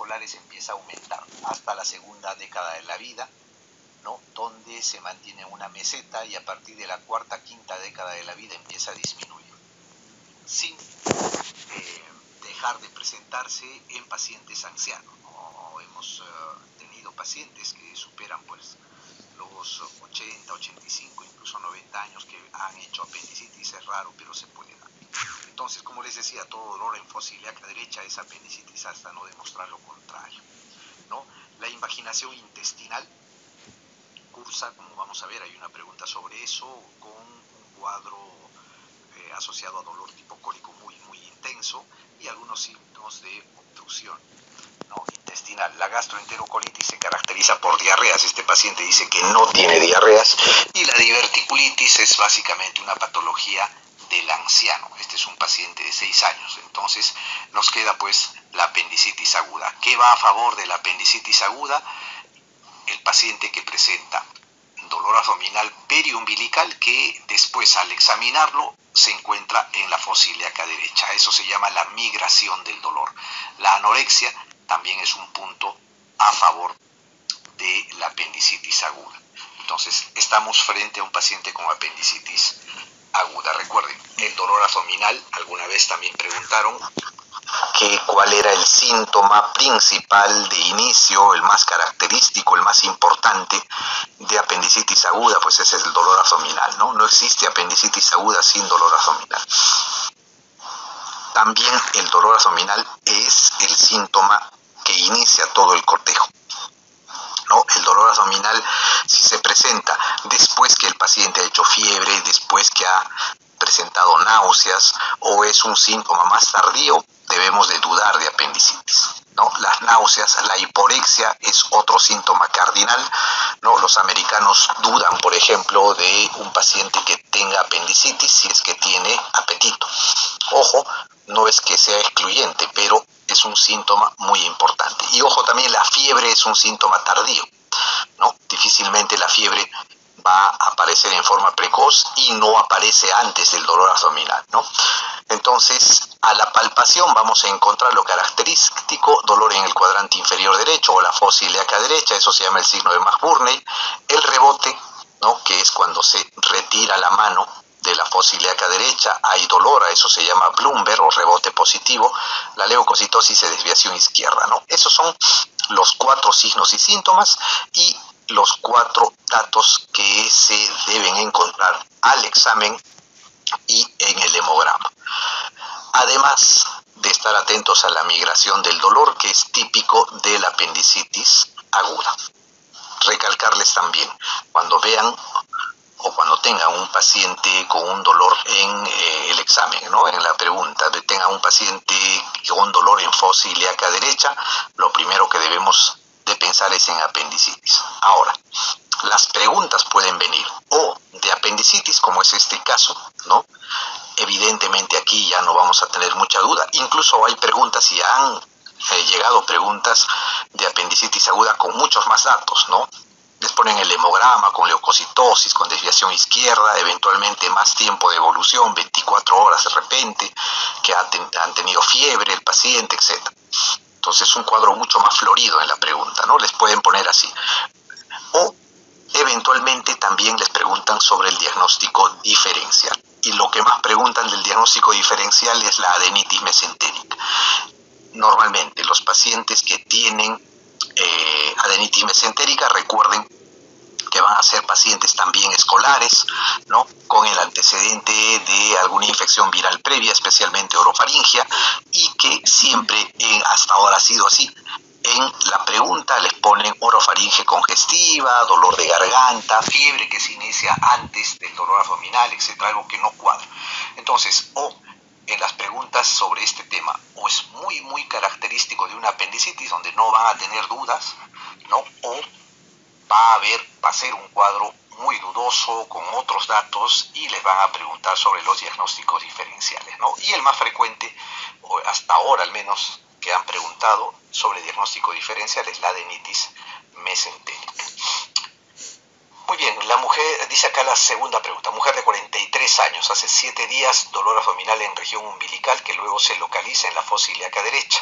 escolares empieza a aumentar hasta la segunda década de la vida, ¿no? donde se mantiene una meseta y a partir de la cuarta, quinta década de la vida empieza a disminuir, sin eh, dejar de presentarse en pacientes ancianos. Hemos eh, tenido pacientes que superan pues los 80, 85, incluso 90 años que han hecho apendicitis, es raro, pero se puede dar. Entonces, como les decía, todo dolor en fósil acá derecha es apendicitis hasta no demostrar lo contrario. ¿no? La invaginación intestinal cursa, como vamos a ver, hay una pregunta sobre eso, con un cuadro eh, asociado a dolor tipo cólico muy, muy intenso y algunos signos de obstrucción intestinal. La gastroenterocolitis se caracteriza por diarreas. Este paciente dice que no tiene diarreas y la diverticulitis es básicamente una patología del anciano. Este es un paciente de 6 años. Entonces nos queda pues la apendicitis aguda. ¿Qué va a favor de la apendicitis aguda? El paciente que presenta dolor abdominal periumbilical que después al examinarlo se encuentra en la fosa ilíaca derecha. Eso se llama la migración del dolor. La anorexia también es un punto a favor de la apendicitis aguda. Entonces, estamos frente a un paciente con apendicitis aguda. Recuerden, el dolor abdominal, alguna vez también preguntaron que cuál era el síntoma principal de inicio, el más característico, el más importante de apendicitis aguda, pues ese es el dolor abdominal, ¿no? No existe apendicitis aguda sin dolor abdominal. También el dolor abdominal es el síntoma que inicia todo el cortejo. El dolor abdominal, si se presenta después que el paciente ha hecho fiebre, después que ha presentado náuseas o es un síntoma más tardío, debemos de dudar de apendicitis. ¿no? Las náuseas, la hiporexia es otro síntoma cardinal. ¿no? Los americanos dudan, por ejemplo, de un paciente que tenga apendicitis si es que tiene apetito. Ojo, no es que sea excluyente, pero es un síntoma muy importante. Y ojo también, la fiebre es un síntoma tardío. ¿no? Difícilmente la fiebre va a aparecer en forma precoz y no aparece antes del dolor abdominal, ¿no? Entonces, a la palpación vamos a encontrar lo característico, dolor en el cuadrante inferior derecho o la fosa ilíaca derecha, eso se llama el signo de McBurney, el rebote, ¿no? que es cuando se retira la mano de la ilíaca derecha, hay dolor, a eso se llama Bloomberg o rebote positivo, la leucocitosis y desviación izquierda, ¿no? Esos son los cuatro signos y síntomas y los cuatro datos que se deben encontrar al examen y en el hemograma. Además de estar atentos a la migración del dolor, que es típico de la apendicitis aguda. Recalcarles también, cuando vean o cuando tengan un paciente con un dolor en eh, el examen, ¿no? en la pregunta, de tengan un paciente con dolor en fosa ilíaca derecha, lo primero que debemos de pensar es en apendicitis. Ahora, las preguntas pueden venir o de apendicitis, como es este caso, ¿no? Evidentemente aquí ya no vamos a tener mucha duda. Incluso hay preguntas y han eh, llegado preguntas de apendicitis aguda con muchos más datos, ¿no? Les ponen el hemograma con leucocitosis, con desviación izquierda, eventualmente más tiempo de evolución, 24 horas de repente, que han tenido fiebre el paciente, etc. Entonces un cuadro mucho más florido en la pregunta, ¿no? Les pueden poner así. O eventualmente también les preguntan sobre el diagnóstico diferencial. Y lo que más preguntan del diagnóstico diferencial es la adenitis mesentérica. Normalmente los pacientes que tienen eh, adenitis mesentérica, recuerden que van a ser pacientes también escolares, ¿no? Con el antecedente de alguna infección viral previa, especialmente orofaringia, y que siempre hasta ahora ha sido así. En la pregunta les ponen orofaringe congestiva, dolor de garganta, fiebre que se inicia antes del dolor abdominal, etcétera, algo que no cuadra. Entonces, o en las preguntas sobre este tema o es muy muy característico de una apendicitis donde no van a tener dudas, ¿no? O va a haber, va a ser un cuadro muy dudoso con otros datos y les van a preguntar sobre los diagnósticos diferenciales, ¿no? Y el más frecuente, hasta ahora al menos, que han preguntado sobre diagnóstico diferencial es la adenitis mesentérica. Muy bien, la mujer, dice acá la segunda pregunta, mujer de 43 años, hace 7 días dolor abdominal en región umbilical que luego se localiza en la fosa ilíaca derecha.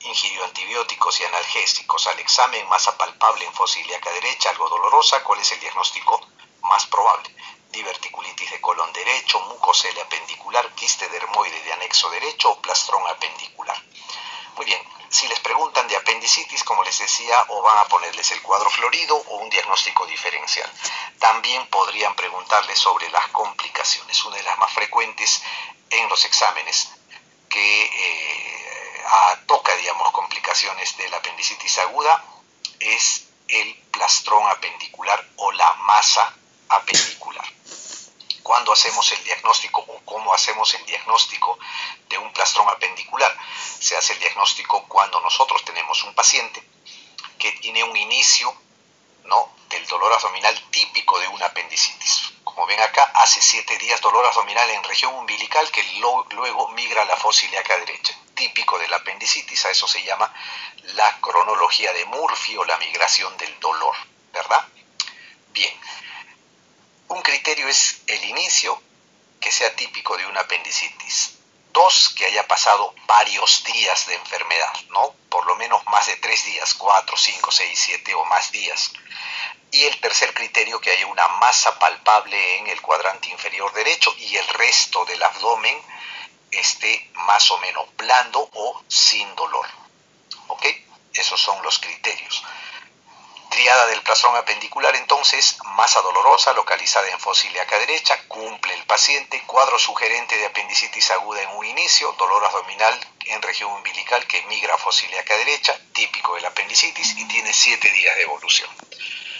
Ingirió antibióticos y analgésicos. Al examen, masa palpable en fosa ilíaca derecha, algo dolorosa. ¿Cuál es el diagnóstico más probable? Diverticulitis de colon derecho, mucosele apendicular, quiste dermoide de anexo derecho o plastrón apendicular. Muy bien, si les preguntan de apendicitis, como les decía, o van a ponerles el cuadro florido o un diagnóstico diferencial. También podrían preguntarles sobre las complicaciones. Una de las más frecuentes en los exámenes que eh, toca, digamos, complicaciones de la apendicitis aguda es el plastrón apendicular o la masa apendicular. Cuando hacemos el diagnóstico o cómo hacemos el diagnóstico un plastrón apendicular? Se hace el diagnóstico cuando nosotros tenemos un paciente que tiene un ilicio ¿no? del dolor abdominal típico de una apendicitis. Como ven acá, hace siete días dolor abdominal en región umbilical que luego migra a la fosa ilíaca derecha. Típico de la apendicitis, a eso se llama la cronología de Murphy o la migración del dolor, ¿verdad? Bien, un criterio es el inicio que sea típico de una apendicitis. Dos, que haya pasado varios días de enfermedad, ¿no? Por lo menos más de tres días, cuatro, cinco, seis, siete o más días. Y el tercer criterio, que haya una masa palpable en el cuadrante inferior derecho y el resto del abdomen esté más o menos blando o sin dolor. ¿Ok? Esos son los criterios. Triada del plastrón apendicular, entonces, masa dolorosa localizada en fosa ilíaca derecha, cumple el paciente, cuadro sugerente de apendicitis aguda en un inicio, dolor abdominal en región umbilical que migra a fosa ilíaca derecha, típico de la apendicitis y tiene siete días de evolución.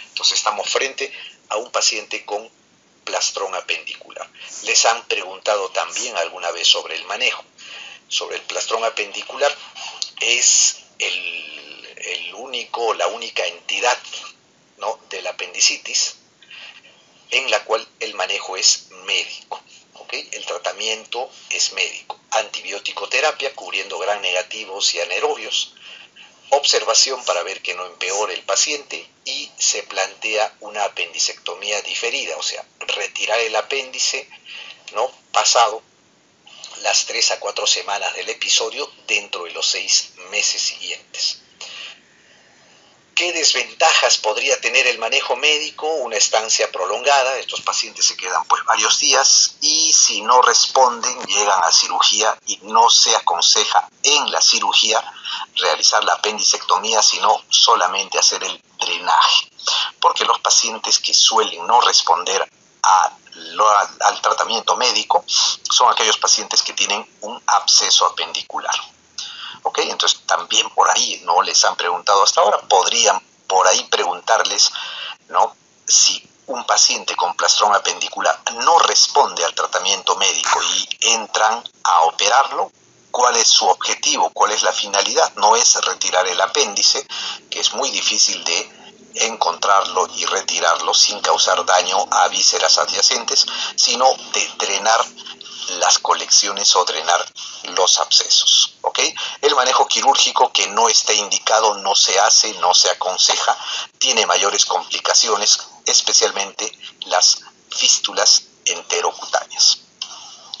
Entonces estamos frente a un paciente con plastrón apendicular. Les han preguntado también alguna vez sobre el manejo. Sobre el plastrón apendicular es el el único, la única entidad ¿no? de la apendicitis en la cual el manejo es médico. El tratamiento es médico. Antibiótico terapia cubriendo gran negativos y anaerobios. Observación para ver que no empeore el paciente y se plantea una apendicectomía diferida, o sea, retirar el apéndice ¿no? pasado las tres a cuatro semanas del episodio dentro de los seis meses siguientes. ¿Qué desventajas podría tener el manejo médico? Una estancia prolongada, estos pacientes se quedan pues varios días y si no responden llegan a cirugía y no se aconseja en la cirugía realizar la apendicectomía, sino solamente hacer el drenaje, porque los pacientes que suelen no responder al tratamiento médico son aquellos pacientes que tienen un absceso apendicular. ¿Ok? Entonces también por ahí no les han preguntado hasta ahora, podrían por ahí preguntarles, ¿no? Si un paciente con plastrón apendicular no responde al tratamiento médico y entran a operarlo, ¿cuál es su objetivo? ¿Cuál es la finalidad? No es retirar el apéndice, que es muy difícil de encontrarlo y retirarlo sin causar daño a vísceras adyacentes, sino de drenar las colecciones o drenar los abscesos. ¿ok? El manejo quirúrgico que no esté indicado no se hace, no se aconseja, tiene mayores complicaciones, especialmente las fístulas enterocutáneas.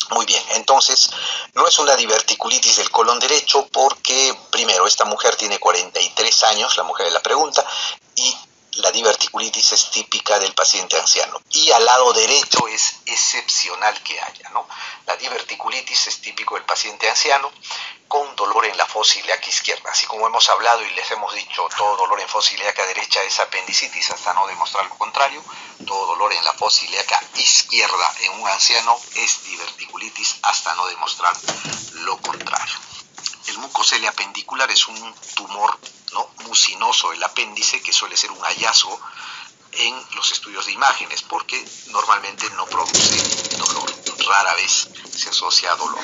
Muy bien, entonces no es una diverticulitis del colon derecho porque, primero, esta mujer tiene 43 años, la mujer de la pregunta, y la diverticulitis es típica del paciente anciano y al lado derecho es excepcional que haya. ¿no? La diverticulitis es típico del paciente anciano con dolor en la fosa ilíaca izquierda. Así como hemos hablado y les hemos dicho, todo dolor en fosa ilíaca derecha es apendicitis hasta no demostrar lo contrario, todo dolor en la fosa ilíaca izquierda en un anciano es diverticulitis hasta no demostrar lo contrario. El mucosele apendicular es un tumor ¿no? mucinoso del apéndice que suele ser un hallazgo en los estudios de imágenes porque normalmente no produce dolor, rara vez se asocia a dolor.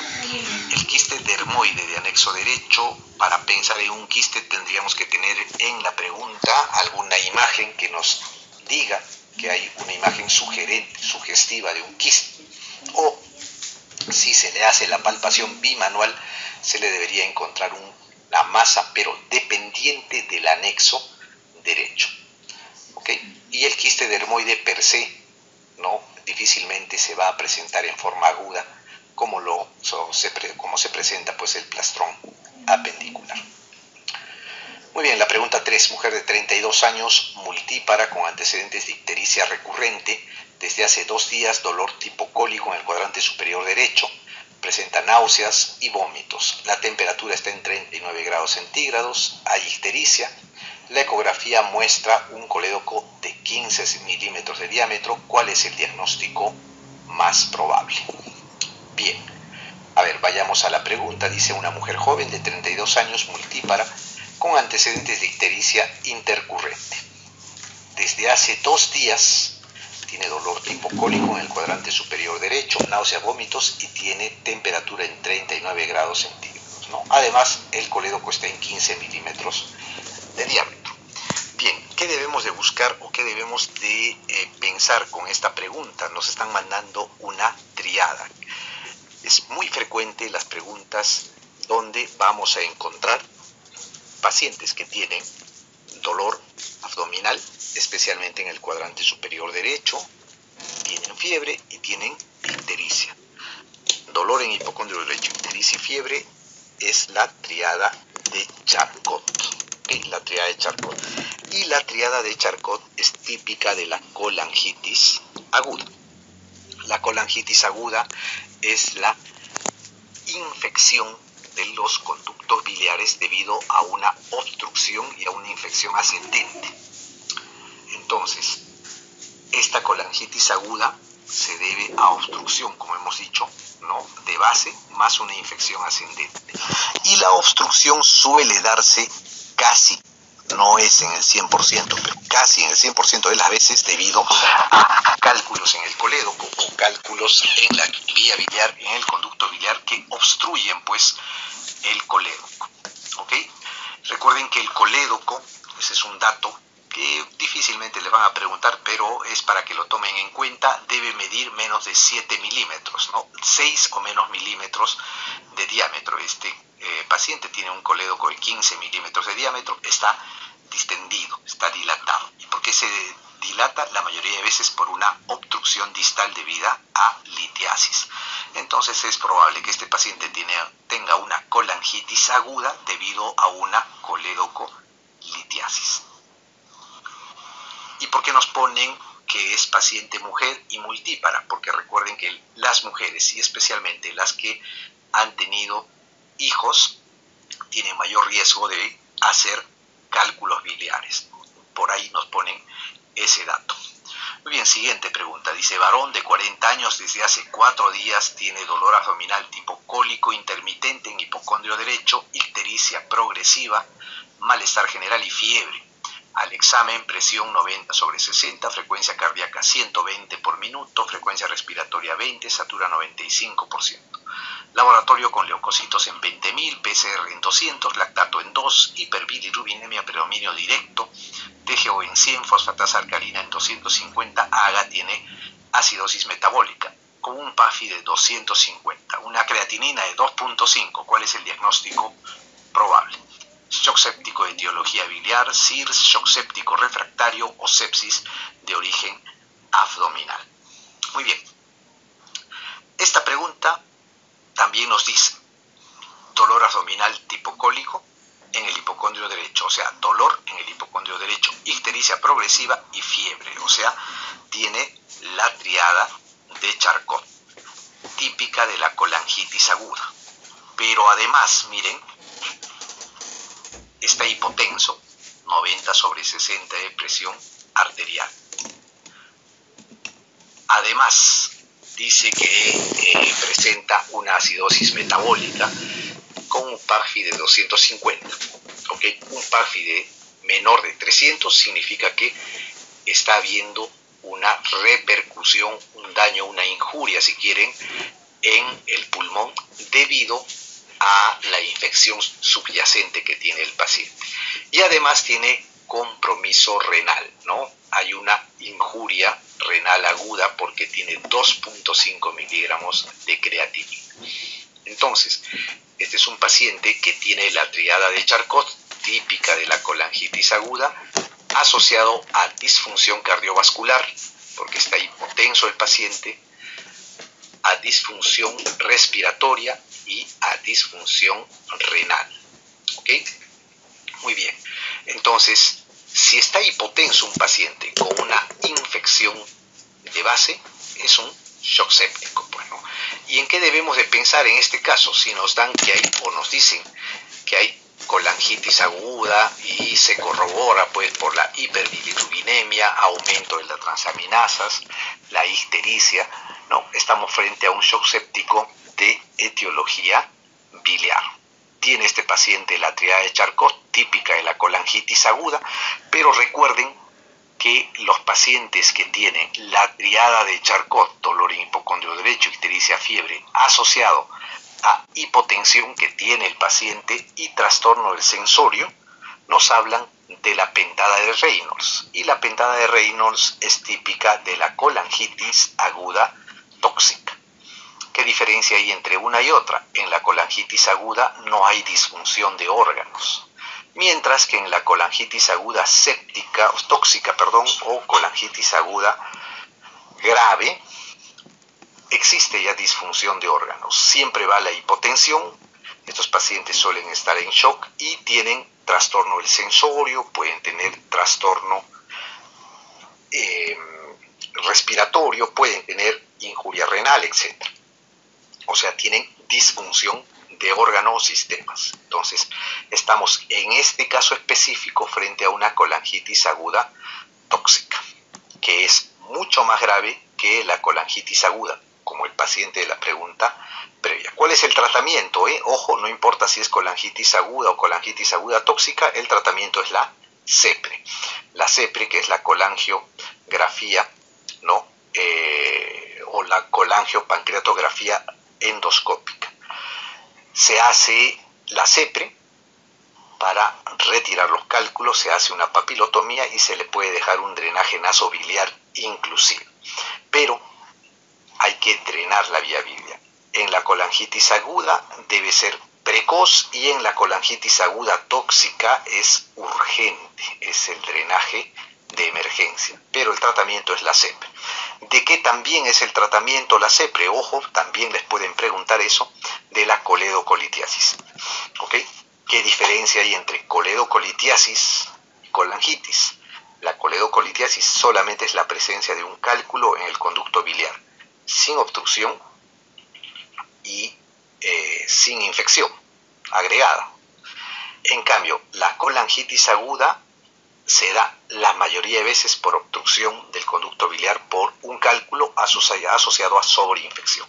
El quiste dermoide de anexo derecho, para pensar en un quiste tendríamos que tener en la pregunta alguna imagen que nos diga que hay una imagen sugerente, sugestiva de un quiste. O si se le hace la palpación bimanual, se le debería encontrar una masa, pero dependiente del anexo derecho. Y el quiste dermoide per se no difícilmente se va a presentar en forma aguda como, lo, se, como se presenta pues el plastrón apendicular. es mujer de 32 años, multípara, con antecedentes de ictericia recurrente, desde hace dos días dolor tipo cólico en el cuadrante superior derecho, presenta náuseas y vómitos. La temperatura está en 39 grados centígrados, hay ictericia. La ecografía muestra un colédoco de 15 milímetros de diámetro. ¿Cuál es el diagnóstico más probable? Bien, a ver, vayamos a la pregunta. Dice una mujer joven de 32 años, multípara, con antecedentes de ictericia intercurrente. Desde hace dos días tiene dolor tipo cólico en el cuadrante superior derecho, náuseas, vómitos y tiene temperatura en 39 grados centígrados. Además, el colédoco está en 15 milímetros de diámetro. Bien, ¿qué debemos de buscar o qué debemos de eh, pensar con esta pregunta? Nos están mandando una triada. Es muy frecuente las preguntas donde vamos a encontrar pacientes que tienen dolor abdominal, especialmente en el cuadrante superior derecho, tienen fiebre y tienen ictericia. Dolor en hipocondrio derecho, ictericia y fiebre es la triada de Charcot. La triada de Charcot. Y la triada de Charcot es típica de la colangitis aguda. La colangitis aguda es la infección de los conductos biliares debido a una obstrucción y a una infección ascendente. Entonces, esta colangitis aguda se debe a obstrucción, como hemos dicho, ¿no? de base más una infección ascendente. Y la obstrucción suele darse casi, no es en el 100%, pero casi en el 100% de las veces debido a cálculos en el colédoco o cálculos en la vía biliar, en el conducto biliar que obstruyen pues el colédoco. ¿ok? Recuerden que el colédoco, ese es un dato que difícilmente le van a preguntar, pero es para que lo tomen en cuenta, debe medir menos de 7 milímetros, ¿no? 6 o menos milímetros de diámetro. Este eh, paciente tiene un colédoco de 15 milímetros de diámetro, está distendido, está dilatado. ¿Y por qué se dilata? La mayoría de veces por una obstrucción distal debida a litiasis. Entonces es probable que este paciente tenga una colangitis aguda debido a una colédoco-litiasis. ¿Y por qué nos ponen que es paciente mujer y multípara? Porque recuerden que las mujeres, y especialmente las que han tenido hijos, tienen mayor riesgo de hacer cálculos biliares. Por ahí nos ponen ese dato. Muy bien, siguiente pregunta. Dice, varón de 40 años desde hace cuatro días tiene dolor abdominal tipo cólico intermitente en hipocondrio derecho, ictericia progresiva, malestar general y fiebre. Al examen, presión 90 sobre 60, frecuencia cardíaca 120 por minuto, frecuencia respiratoria 20, satura 95%. Laboratorio con leucocitos en 20.000, PCR en 200, lactato en 2, hiperbilirubinemia predominio directo, TGO en 100, fosfatasa alcalina en 250, AGA tiene acidosis metabólica con un PAFI de 250, una creatinina de 2.5. ¿Cuál es el diagnóstico probable? Shock séptico de etiología biliar, SIRS, shock séptico refractario o sepsis de origen abdominal. Muy bien. Esta pregunta también nos dice dolor abdominal tipo cólico en el hipocondrio derecho, o sea, dolor en el hipocondrio derecho, ictericia progresiva y fiebre, o sea, tiene la triada de Charcot, típica de la colangitis aguda. Pero además, miren, está hipotenso, 90 sobre 60 de presión arterial. Además, dice que eh, presenta una acidosis metabólica con un PAFI de 250. ¿okay? Un PAFI de menor de 300 significa que está habiendo una repercusión, un daño, una injuria, si quieren, en el pulmón debido a la infección subyacente que tiene el paciente. Y además tiene compromiso renal, ¿no? Hay una injuria renal aguda porque tiene 2.5 miligramos de creatinina. Entonces, este es un paciente que tiene la triada de Charcot, típica de la colangitis aguda, asociado a disfunción cardiovascular, porque está hipotenso el paciente, a disfunción respiratoria y a disfunción renal. ¿Ok? Muy bien. Entonces, Si está hipotenso un paciente con una infección de base, es un shock séptico. Bueno, ¿y en qué debemos de pensar en este caso? Si nos dan que hay o nos dicen que hay colangitis aguda y se corrobora pues por la hiperbilirrubinemia, aumento de las transaminasas, la histericia, no, estamos frente a un shock séptico de etiología biliar. Tiene este paciente la triada de Charcot típica de la colangitis aguda, pero recuerden que los pacientes que tienen la triada de Charcot, dolor en hipocondrio derecho, ictericia, fiebre, asociado a hipotensión que tiene el paciente y trastorno del sensorio, nos hablan de la pentada de Reynolds. Y la pentada de Reynolds es típica de la colangitis aguda tóxica. ¿Qué diferencia hay entre una y otra? En la colangitis aguda no hay disfunción de órganos, mientras que en la colangitis aguda séptica, tóxica, perdón, o colangitis aguda grave, existe ya disfunción de órganos. Siempre va la hipotensión. Estos pacientes suelen estar en shock y tienen trastorno del sensorio, pueden tener trastorno eh, respiratorio, pueden tener injuria renal, etc. O sea, tienen disfunción de órganos o sistemas. Entonces, estamos en este caso específico frente a una colangitis aguda tóxica, que es mucho más grave que la colangitis aguda como el paciente de la pregunta previa. ¿Cuál es el tratamiento? Eh? Ojo, no importa si es colangitis aguda o colangitis aguda tóxica, el tratamiento es la CEPRE. La CEPRE, que es la colangiografía, ¿no? Eh, o la colangiopancreatografía endoscópica. Se hace la CEPRE para retirar los cálculos, se hace una papilotomía y se le puede dejar un drenaje nasobiliar inclusive. Pero hay que drenar la vía biliar. En la colangitis aguda debe ser precoz y en la colangitis aguda tóxica es urgente, es el drenaje de emergencia, pero el tratamiento es la CEPRE. ¿De qué también es el tratamiento la CEPRE? Ojo, también les pueden preguntar eso de la coledocolitiasis. ¿Ok? ¿Qué diferencia hay entre coledocolitiasis y colangitis? La coledocolitiasis solamente es la presencia de un cálculo en el conducto biliar sin obstrucción y eh, sin infección agregada. En cambio, la colangitis aguda se da la mayoría de veces por obstrucción del conducto biliar por un cálculo asociado a sobreinfección.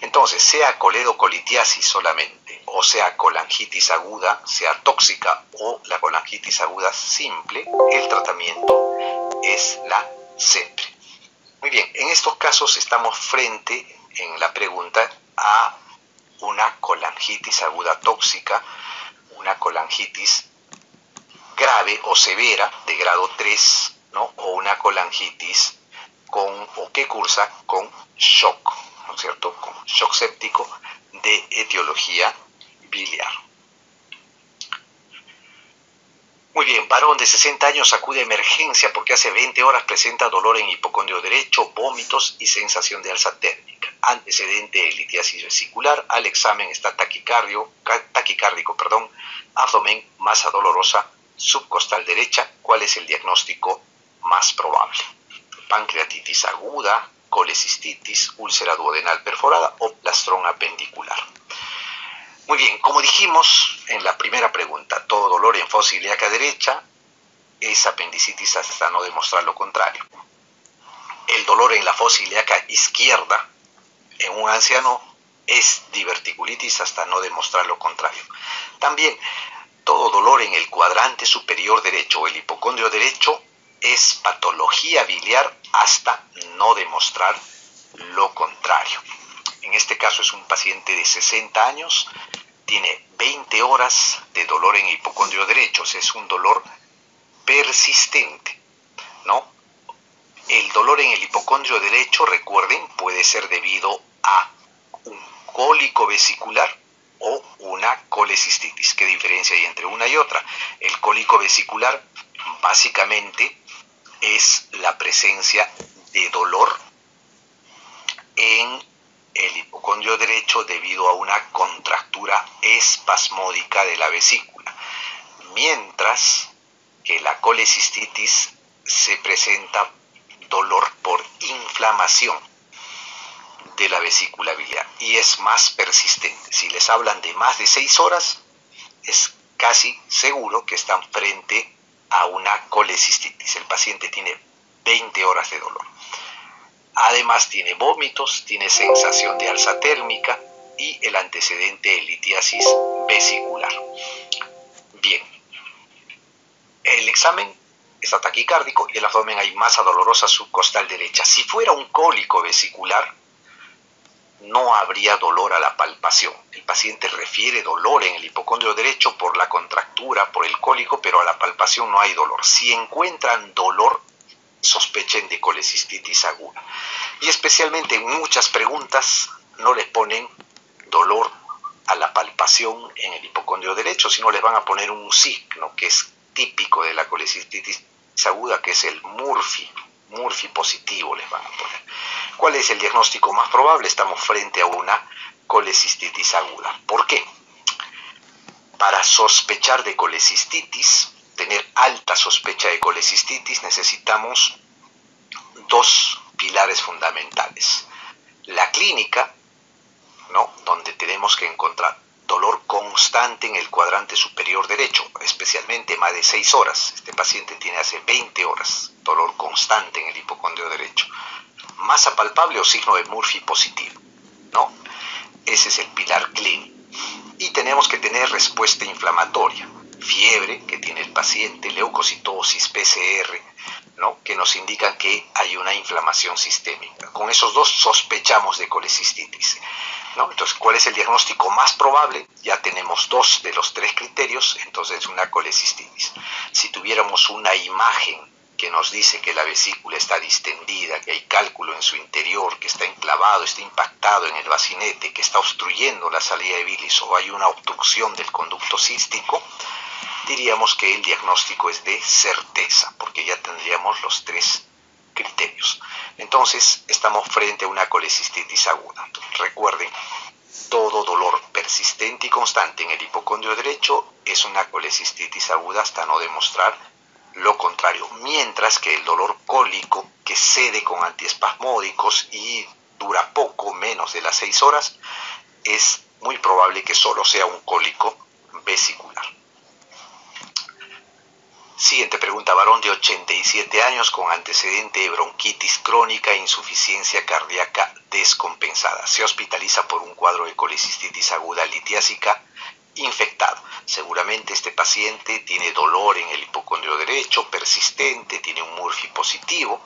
Entonces, sea coledocolitiasis solamente, o sea colangitis aguda, sea tóxica o la colangitis aguda simple, el tratamiento es la CEPRE. Muy bien, en estos casos estamos frente, en la pregunta, a una colangitis aguda tóxica, una colangitis grave o severa de grado 3, ¿no? o una colangitis con, o que cursa con shock, ¿no es cierto? Con shock séptico de etiología biliar. Muy bien, varón de 60 años acude a emergencia porque hace 20 horas presenta dolor en hipocondrio derecho, vómitos y sensación de alza térmica. Antecedente de litiasis vesicular, al examen está taquicardio, taquicárdico, perdón, abdomen, masa dolorosa, subcostal derecha. ¿Cuál es el diagnóstico más probable? Pancreatitis aguda, colecistitis, úlcera duodenal perforada o plastrón apendicular. Muy bien, como dijimos en la primera pregunta, todo dolor en fosa ilíaca derecha es apendicitis hasta no demostrar lo contrario. El dolor en la fosa ilíaca izquierda en un anciano es diverticulitis hasta no demostrar lo contrario. También todo dolor en el cuadrante superior derecho o el hipocondrio derecho es patología biliar hasta no demostrar lo contrario. En este caso es un paciente de 60 años tiene 20 horas de dolor en hipocondrio derecho, es un dolor persistente, ¿no? El dolor en el hipocondrio derecho, recuerden, puede ser debido a un cólico vesicular o una colecistitis. ¿Qué diferencia hay entre una y otra? El cólico vesicular básicamente es la presencia de dolor en el hipocondrio derecho debido a una contractura espasmódica de la vesícula, mientras que la colecistitis se presenta dolor por inflamación de la vesícula biliar y es más persistente. Si les hablan de más de seis horas, es casi seguro que están frente a una colecistitis. El paciente tiene 20 horas de dolor. Además tiene vómitos, tiene sensación de alza térmica y el antecedente de litiasis vesicular. Bien, el examen está taquicárdico y el abdomen hay masa dolorosa subcostal derecha. Si fuera un cólico vesicular, no habría dolor a la palpación. El paciente refiere dolor en el hipocondrio derecho por la contractura, por el cólico, pero a la palpación no hay dolor. Si encuentran dolor, sospechen de colecistitis aguda. Y especialmente en muchas preguntas no les ponen dolor a la palpación en el hipocondrio derecho, sino les van a poner un signo que es típico de la colecistitis aguda, que es el Murphy, Murphy positivo les van a poner. ¿Cuál es el diagnóstico más probable? Estamos frente a una colecistitis aguda. ¿Por qué? Para sospechar de colecistitis, tener alta sospecha de colecistitis, necesitamos dos pilares fundamentales. La clínica, ¿no? donde tenemos que encontrar dolor constante en el cuadrante superior derecho, especialmente más de 6 horas. Este paciente tiene hace 20 horas dolor constante en el hipocondrio derecho. Masa palpable o signo de Murphy positivo. ¿no? Ese es el pilar clínico. Y tenemos que tener respuesta inflamatoria. Fiebre que tiene el paciente, leucocitosis, PCR, ¿no? que nos indican que hay una inflamación sistémica. Con esos dos sospechamos de colecistitis. Entonces, ¿cuál es el diagnóstico más probable? Ya tenemos dos de los tres criterios, entonces una colecistitis. Si tuviéramos una imagen que nos dice que la vesícula está distendida, que hay cálculo en su interior, que está enclavado, está impactado en el bacinete, que está obstruyendo la salida de bilis o hay una obstrucción del conducto cístico, diríamos que el diagnóstico es de certeza, porque ya tendríamos los tres criterios. Entonces, estamos frente a una colecistitis aguda. Recuerden, todo dolor persistente y constante en el hipocondrio derecho es una colecistitis aguda hasta no demostrar lo contrario, mientras que el dolor cólico que cede con antiespasmódicos y dura poco menos de las 6 horas, es muy probable que solo sea un cólico vesicular. Siguiente pregunta, varón de 87 años con antecedente de bronquitis crónica e insuficiencia cardíaca descompensada. Se hospitaliza por un cuadro de colecistitis aguda litiásica infectado. Seguramente este paciente tiene dolor en el hipocondrio derecho persistente, tiene un Murphy positivo,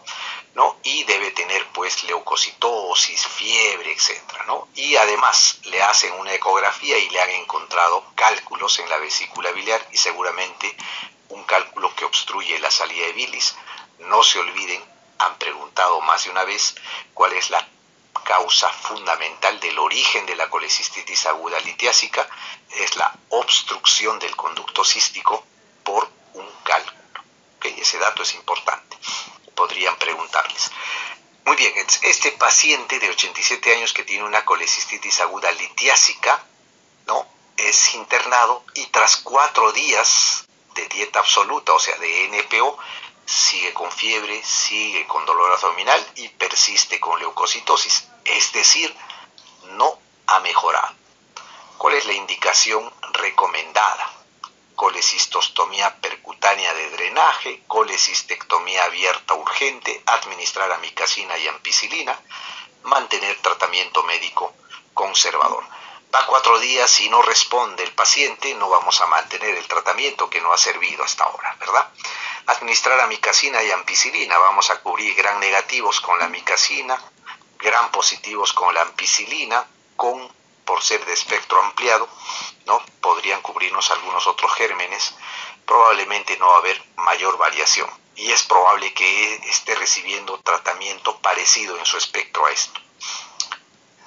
¿no? Y debe tener pues leucocitosis, fiebre, etcétera, ¿no? Y además le hacen una ecografía y le han encontrado cálculos en la vesícula biliar y seguramente un cálculo que obstruye la salida de bilis. No se olviden, han preguntado más de una vez cuál es la causa fundamental del origen de la colecistitis aguda litiásica, es la obstrucción del conducto cístico por un cálculo. Ese dato es importante. Podrían preguntarles. Muy bien, este paciente de 87 años que tiene una colecistitis aguda litiásica, ¿no? Es internado y tras cuatro días de dieta absoluta, o sea, de NPO, sigue con fiebre, sigue con dolor abdominal y persiste con leucocitosis. Es decir, no ha mejorado. ¿Cuál es la indicación recomendada? Colecistostomía percutánea de drenaje, colecistectomía abierta urgente, administrar amicacina y ampicilina, mantener tratamiento médico conservador. Va cuatro días y no responde el paciente, no vamos a mantener el tratamiento que no ha servido hasta ahora, ¿verdad? Administrar amicacina y ampicilina, vamos a cubrir gran negativos con la amicacina, gran positivos con la ampicilina, con, por ser de espectro ampliado, ¿no? podrían cubrirnos algunos otros gérmenes, probablemente no va a haber mayor variación y es probable que esté recibiendo tratamiento parecido en su espectro a esto.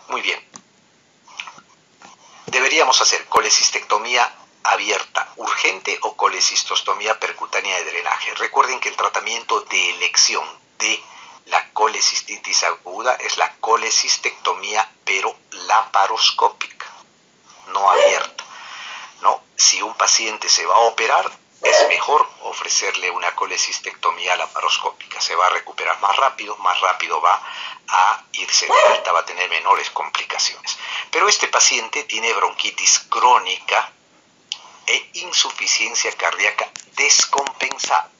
Muy bien, deberíamos hacer colecistectomía abierta urgente o colecistostomía percutánea de drenaje. Recuerden que el tratamiento de elección de la colecistitis aguda es la colecistectomía pero laparoscópica, no abierta. ¿no? Si un paciente se va a operar, es mejor ofrecerle una colecistectomía laparoscópica. Se va a recuperar más rápido, más rápido va a irse de vuelta, va a tener menores complicaciones. Pero este paciente tiene bronquitis crónica e insuficiencia cardíaca descompensada.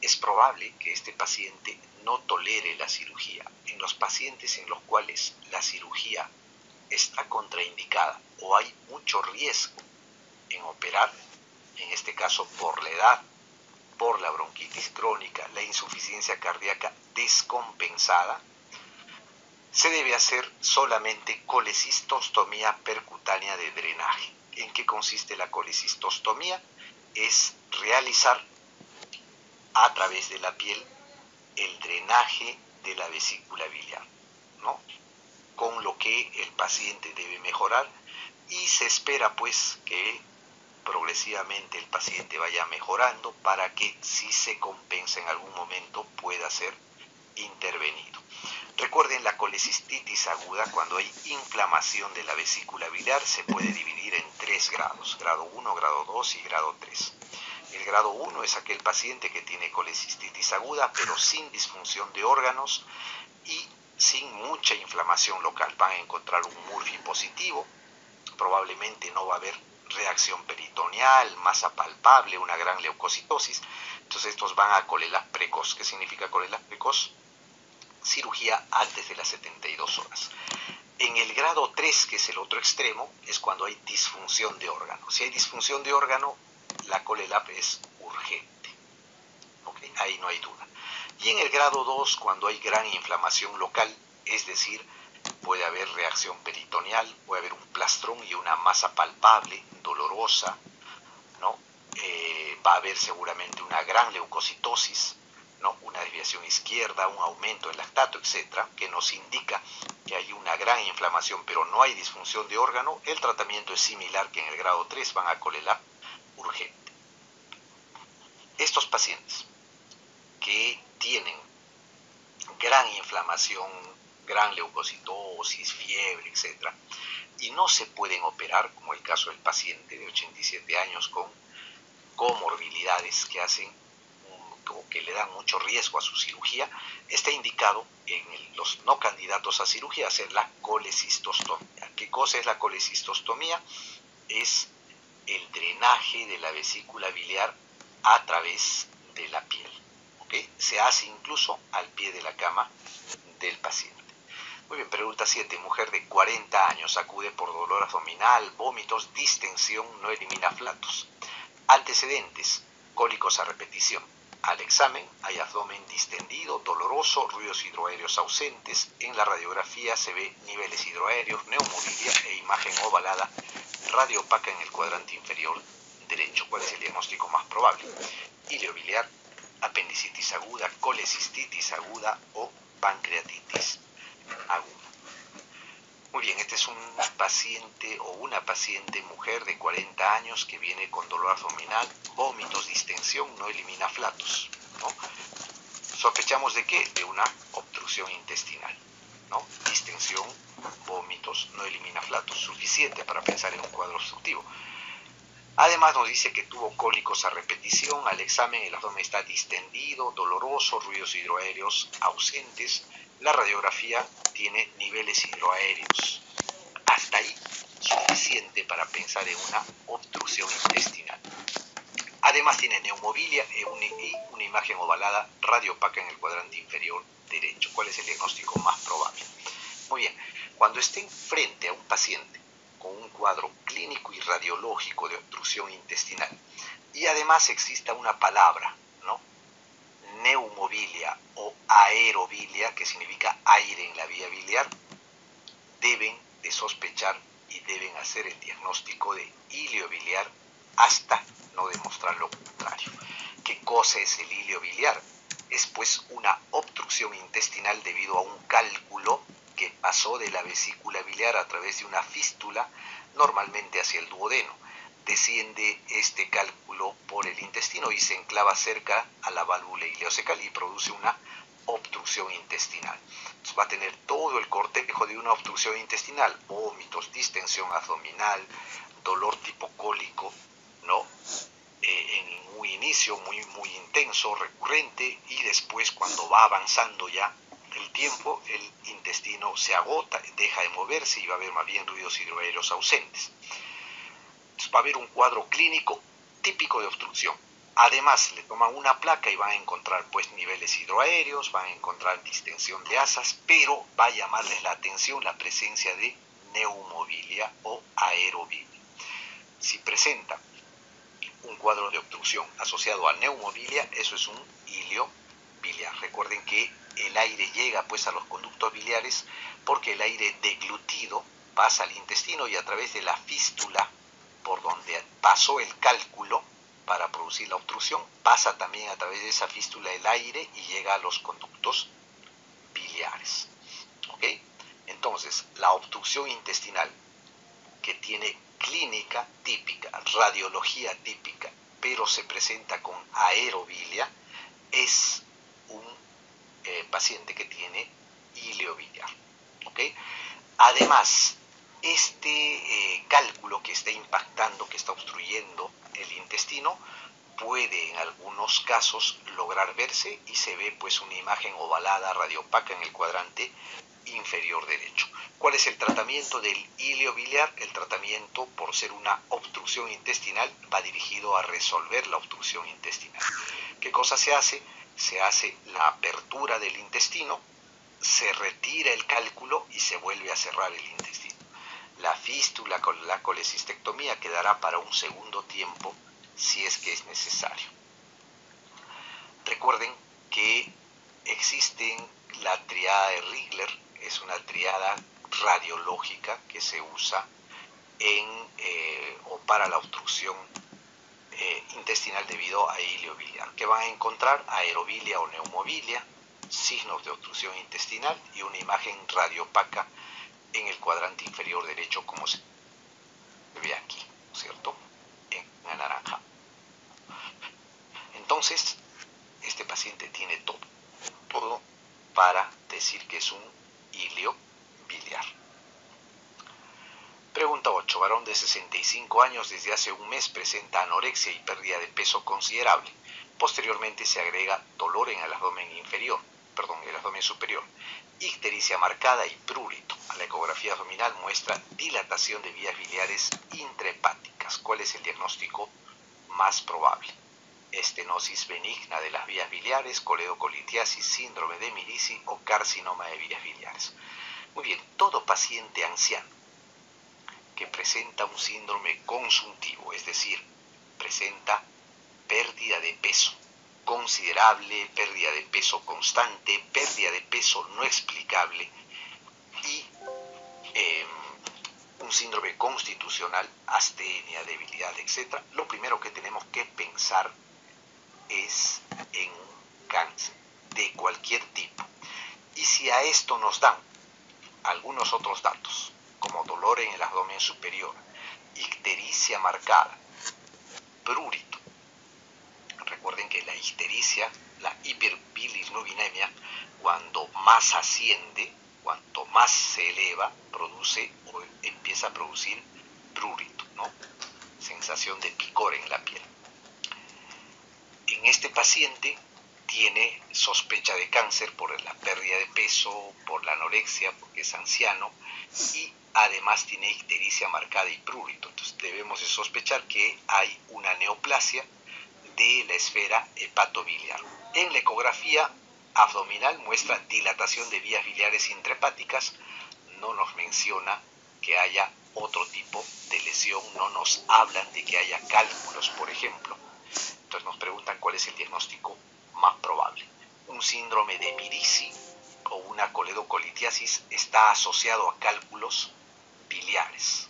Es probable que este paciente no tolere la cirugía. En los pacientes en los cuales la cirugía está contraindicada o hay mucho riesgo en operar, en este caso por la edad, por la bronquitis crónica, la insuficiencia cardíaca descompensada, se debe hacer solamente colecistostomía percutánea de drenaje. ¿En qué consiste la colecistostomía? Es realizar a través de la piel el drenaje de la vesícula biliar, ¿no? Con lo que el paciente debe mejorar y se espera pues que progresivamente el paciente vaya mejorando para que si se compensa en algún momento pueda ser intervenido. Recuerden la colecistitis aguda, cuando hay inflamación de la vesícula biliar, se puede dividir en tres grados, grado 1, grado 2 y grado 3. El grado 1 es aquel paciente que tiene colecistitis aguda, pero sin disfunción de órganos y sin mucha inflamación local. Van a encontrar un Murphy positivo, probablemente no va a haber reacción peritoneal, masa palpable, una gran leucocitosis. Entonces estos van a colelas precoz. ¿Qué significa colelas precoz? Cirugía antes de las 72 horas. En el grado 3, que es el otro extremo, es cuando hay disfunción de órgano. Si hay disfunción de órgano, la colelap es urgente. Ahí no hay duda. Y en el grado 2, cuando hay gran inflamación local, es decir, puede haber reacción peritoneal, puede haber un plastrón y una masa palpable, dolorosa, ¿no? Eh, va a haber seguramente una gran leucocitosis, ¿no? una desviación izquierda, un aumento del lactato, etcétera, que nos indica que hay una gran inflamación, pero no hay disfunción de órgano, el tratamiento es similar que en el grado 3 van a colela urgente. Estos pacientes que tienen gran inflamación gran leucocitosis, fiebre, etc. Y no se pueden operar, como el caso del paciente de 87 años con comorbilidades que hacen o que le dan mucho riesgo a su cirugía, está indicado en los no candidatos a cirugía hacer la colecistostomía. ¿Qué cosa es la colecistostomía? Es el drenaje de la vesícula biliar a través de la piel. Se hace incluso al pie de la cama del paciente. Muy bien, pregunta 7. Mujer de 40 años acude por dolor abdominal, vómitos, distensión, no elimina flatos. Antecedentes, cólicos a repetición. Al examen hay abdomen distendido, doloroso, ruidos hidroaéreos ausentes. En la radiografía se ve niveles hidroaéreos, neumodilia e imagen ovalada, radio opaca en el cuadrante inferior derecho. ¿Cuál es el diagnóstico más probable? Ileobiliar, apendicitis aguda, colecistitis aguda o pancreatitis aguda. Muy bien, este es un paciente o una paciente mujer de 40 años que viene con dolor abdominal, vómitos, distensión, no elimina flatos. ¿Sospechamos de qué? De una obstrucción intestinal. ¿no? Distensión, vómitos, no elimina flatos, suficiente para pensar en un cuadro obstructivo. Además nos dice que tuvo cólicos a repetición, al examen el abdomen está distendido, doloroso, ruidos hidroaéreos ausentes, la radiografía tiene niveles hidroaéreos. Hasta ahí suficiente para pensar en una obstrucción intestinal. Además tiene neumobilia y una imagen ovalada radiopaca en el cuadrante inferior derecho. ¿Cuál es el diagnóstico más probable? Muy bien, cuando estén frente a un paciente con un cuadro clínico y radiológico de obstrucción intestinal y además exista una palabra neumobilia o aerobilia, que significa aire en la vía biliar, deben de sospechar y deben hacer el diagnóstico de ilio biliar hasta no demostrar lo contrario. ¿Qué cosa es el ilio biliar? Es pues una obstrucción intestinal debido a un cálculo que pasó de la vesícula biliar a través de una fístula normalmente hacia el duodeno desciende este cálculo por el intestino y se enclava cerca a la válvula ileocecal y produce una obstrucción intestinal. Va a tener todo el cortejo de una obstrucción intestinal, vómitos, distensión abdominal, dolor tipo cólico, ¿no? Eh, en inicio muy, muy intenso, recurrente, y después cuando va avanzando ya el tiempo, el intestino se agota, deja de moverse y va a haber más bien ruidos hidroaéreos ausentes. Entonces va a haber un cuadro clínico típico de obstrucción. Además, le toman una placa y van a encontrar pues niveles hidroaéreos, van a encontrar distensión de asas, pero va a llamarles la atención la presencia de neumobilia o aerobilia. Si presenta un cuadro de obstrucción asociado a neumobilia, eso es un ilio biliar. Recuerden que el aire llega pues a los conductos biliares porque el aire deglutido pasa al intestino y a través de la fístula por donde pasó el cálculo para producir la obstrucción, pasa también a través de esa fístula el aire y llega a los conductos biliares. ¿Ok? Entonces, la obstrucción intestinal que tiene clínica típica, radiología típica, pero se presenta con aerobilia, es un eh, paciente que tiene ileobiliar. Además, este eh, cálculo que está impactando, que está obstruyendo el intestino, puede en algunos casos lograr verse y se ve pues una imagen ovalada radiopaca en el cuadrante inferior derecho. ¿Cuál es el tratamiento del ilio biliar? El tratamiento, por ser una obstrucción intestinal, va dirigido a resolver la obstrucción intestinal. ¿Qué cosa se hace? Se hace la apertura del intestino, se retira el cálculo y se vuelve a cerrar el intestino. La fístula con la colecistectomía quedará para un segundo tiempo si es que es necesario. Recuerden que existen la triada de Rigler, es una triada radiológica que se usa en eh, o para la obstrucción eh, intestinal debido a iliobiliar, que van a encontrar aerobilia o neumobilia, signos de obstrucción intestinal y una imagen radiopaca en el cuadrante inferior derecho como se ve aquí, ¿cierto? En la naranja. Entonces, este paciente tiene todo, todo para decir que es un ilio biliar. Pregunta 8. Varón de 65 años desde hace un mes presenta anorexia y pérdida de peso considerable. Posteriormente se agrega dolor en el abdomen inferior, perdón, el abdomen superior, ictericia marcada y prurito. A la ecografía abdominal muestra dilatación de vías biliares intrahepáticas. ¿Cuál es el diagnóstico más probable? Estenosis benigna de las vías biliares, coledocolitiasis, síndrome de Mirici o carcinoma de vías biliares. Muy bien, todo paciente anciano que presenta un síndrome consuntivo, es decir, presenta pérdida de peso considerable, pérdida de peso constante, pérdida de peso no explicable y em, un síndrome constitucional, astenia, debilidad, etc., lo primero que tenemos que pensar es en cáncer de cualquier tipo. Y si a esto nos dan algunos otros datos, como dolor en el abdomen superior, ictericia marcada, prurito, recuerden que la ictericia, la hiperbilirrubinemia, cuando más asciende, cuanto más se eleva, produce o empieza a producir prurito, ¿no? Sensación de picor en la piel. En este paciente tiene sospecha de cáncer por la pérdida de peso, por la anorexia, porque es anciano, y además tiene ictericia marcada y prurito. Entonces debemos de sospechar que hay una neoplasia de la esfera hepatobiliar. En la ecografía abdominal muestra dilatación de vías biliares intrahepáticas, no nos menciona que haya otro tipo de lesión, no nos hablan de que haya cálculos, por ejemplo. Entonces nos preguntan cuál es el diagnóstico más probable. Un síndrome de Mirici o una coledocolitiasis está asociado a cálculos biliares.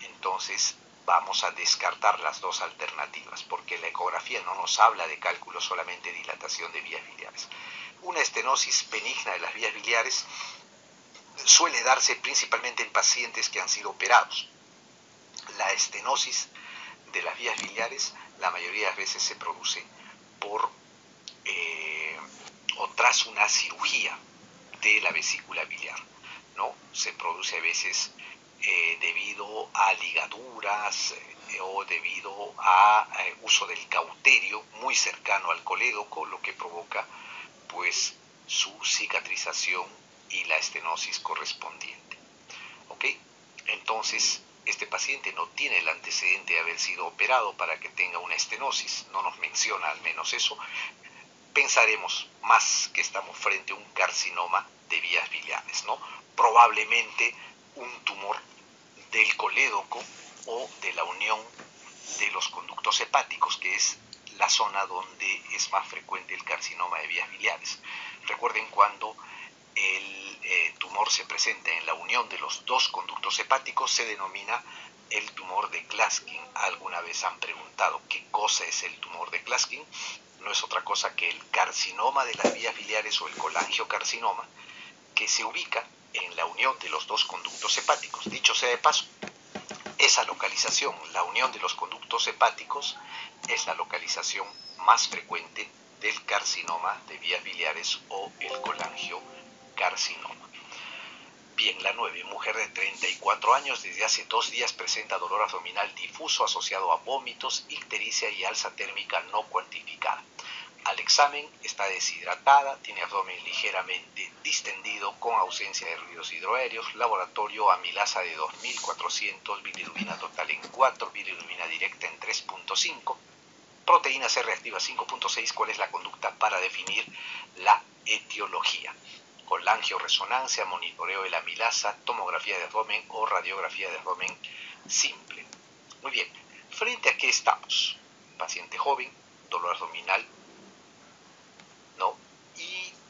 Entonces, vamos a descartar las dos alternativas, porque la ecografía no nos habla de cálculo, solamente dilatación de vías biliares. Una estenosis benigna de las vías biliares suele darse principalmente en pacientes que han sido operados. La estenosis de las vías biliares la mayoría de las veces se produce por eh, o tras una cirugía de la vesícula biliar. ¿no? Se produce a veces eh, debido a ligaduras, eh, o debido a eh, uso del cauterio muy cercano al colédoco, lo que provoca pues su cicatrización y la estenosis correspondiente. ¿Ok? Entonces, este paciente no tiene el antecedente de haber sido operado para que tenga una estenosis, no nos menciona al menos eso, pensaremos más que estamos frente a un carcinoma de vías biliares, ¿no? Probablemente un tumor del colédoco o de la unión de los conductos hepáticos, que es la zona donde es más frecuente el carcinoma de vías biliares. Recuerden cuando el eh, tumor se presenta en la unión de los dos conductos hepáticos, se denomina el tumor de Klaskin. ¿Alguna vez han preguntado qué cosa es el tumor de Klaskin? No es otra cosa que el carcinoma de las vías biliares o el colangiocarcinoma, que se ubica en la unión de los dos conductos hepáticos. Dicho sea de paso, esa localización, la unión de los conductos hepáticos, es la localización más frecuente del carcinoma de vías biliares o el colangiocarcinoma. Bien, la 9. Mujer de 34 años desde hace dos días presenta dolor abdominal difuso asociado a vómitos, ictericia y alza térmica no cuantificada. Al examen está deshidratada, tiene abdomen ligeramente distendido con ausencia de ruidos hidroaéreos, laboratorio amilasa de 2400, bilirubina total en 4, bilirubina directa en 3.5, proteína C reactiva 5.6, ¿cuál es la conducta para definir la etiología? resonancia, monitoreo de la amilasa, tomografía de abdomen o radiografía de abdomen simple. Muy bien, frente a qué estamos? Paciente joven, dolor abdominal,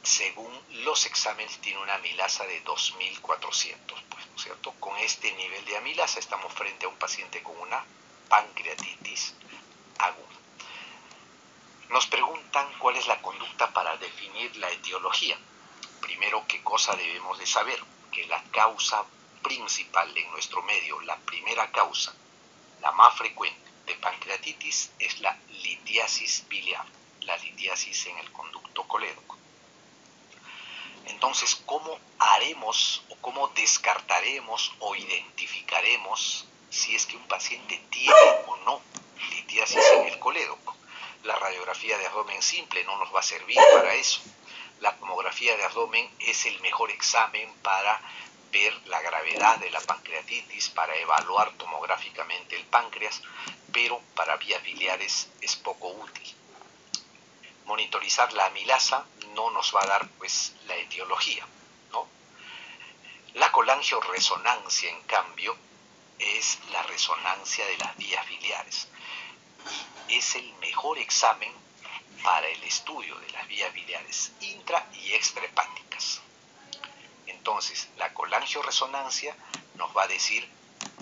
según los exámenes tiene una amilasa de 2400, pues, ¿no es cierto? Con este nivel de amilasa estamos frente a un paciente con una pancreatitis aguda. Nos preguntan cuál es la conducta para definir la etiología. Primero, ¿qué cosa debemos de saber? Que la causa principal en nuestro medio, la primera causa, la más frecuente de pancreatitis es la litiasis biliar, la litiasis en el conducto colédoco. Entonces, ¿cómo haremos o cómo descartaremos o identificaremos si es que un paciente tiene o no litiasis en el colédoco? La radiografía de abdomen simple no nos va a servir para eso. La tomografía de abdomen es el mejor examen para ver la gravedad de la pancreatitis, para evaluar tomográficamente el páncreas, pero para vías biliares es poco útil. Monitorizar la amilasa no nos va a dar pues la etiología, ¿no? La colangioresonancia, en cambio, es la resonancia de las vías biliares. Es el mejor examen para el estudio de las vías biliares intra y extrahepáticas. Entonces, la colangioresonancia nos va a decir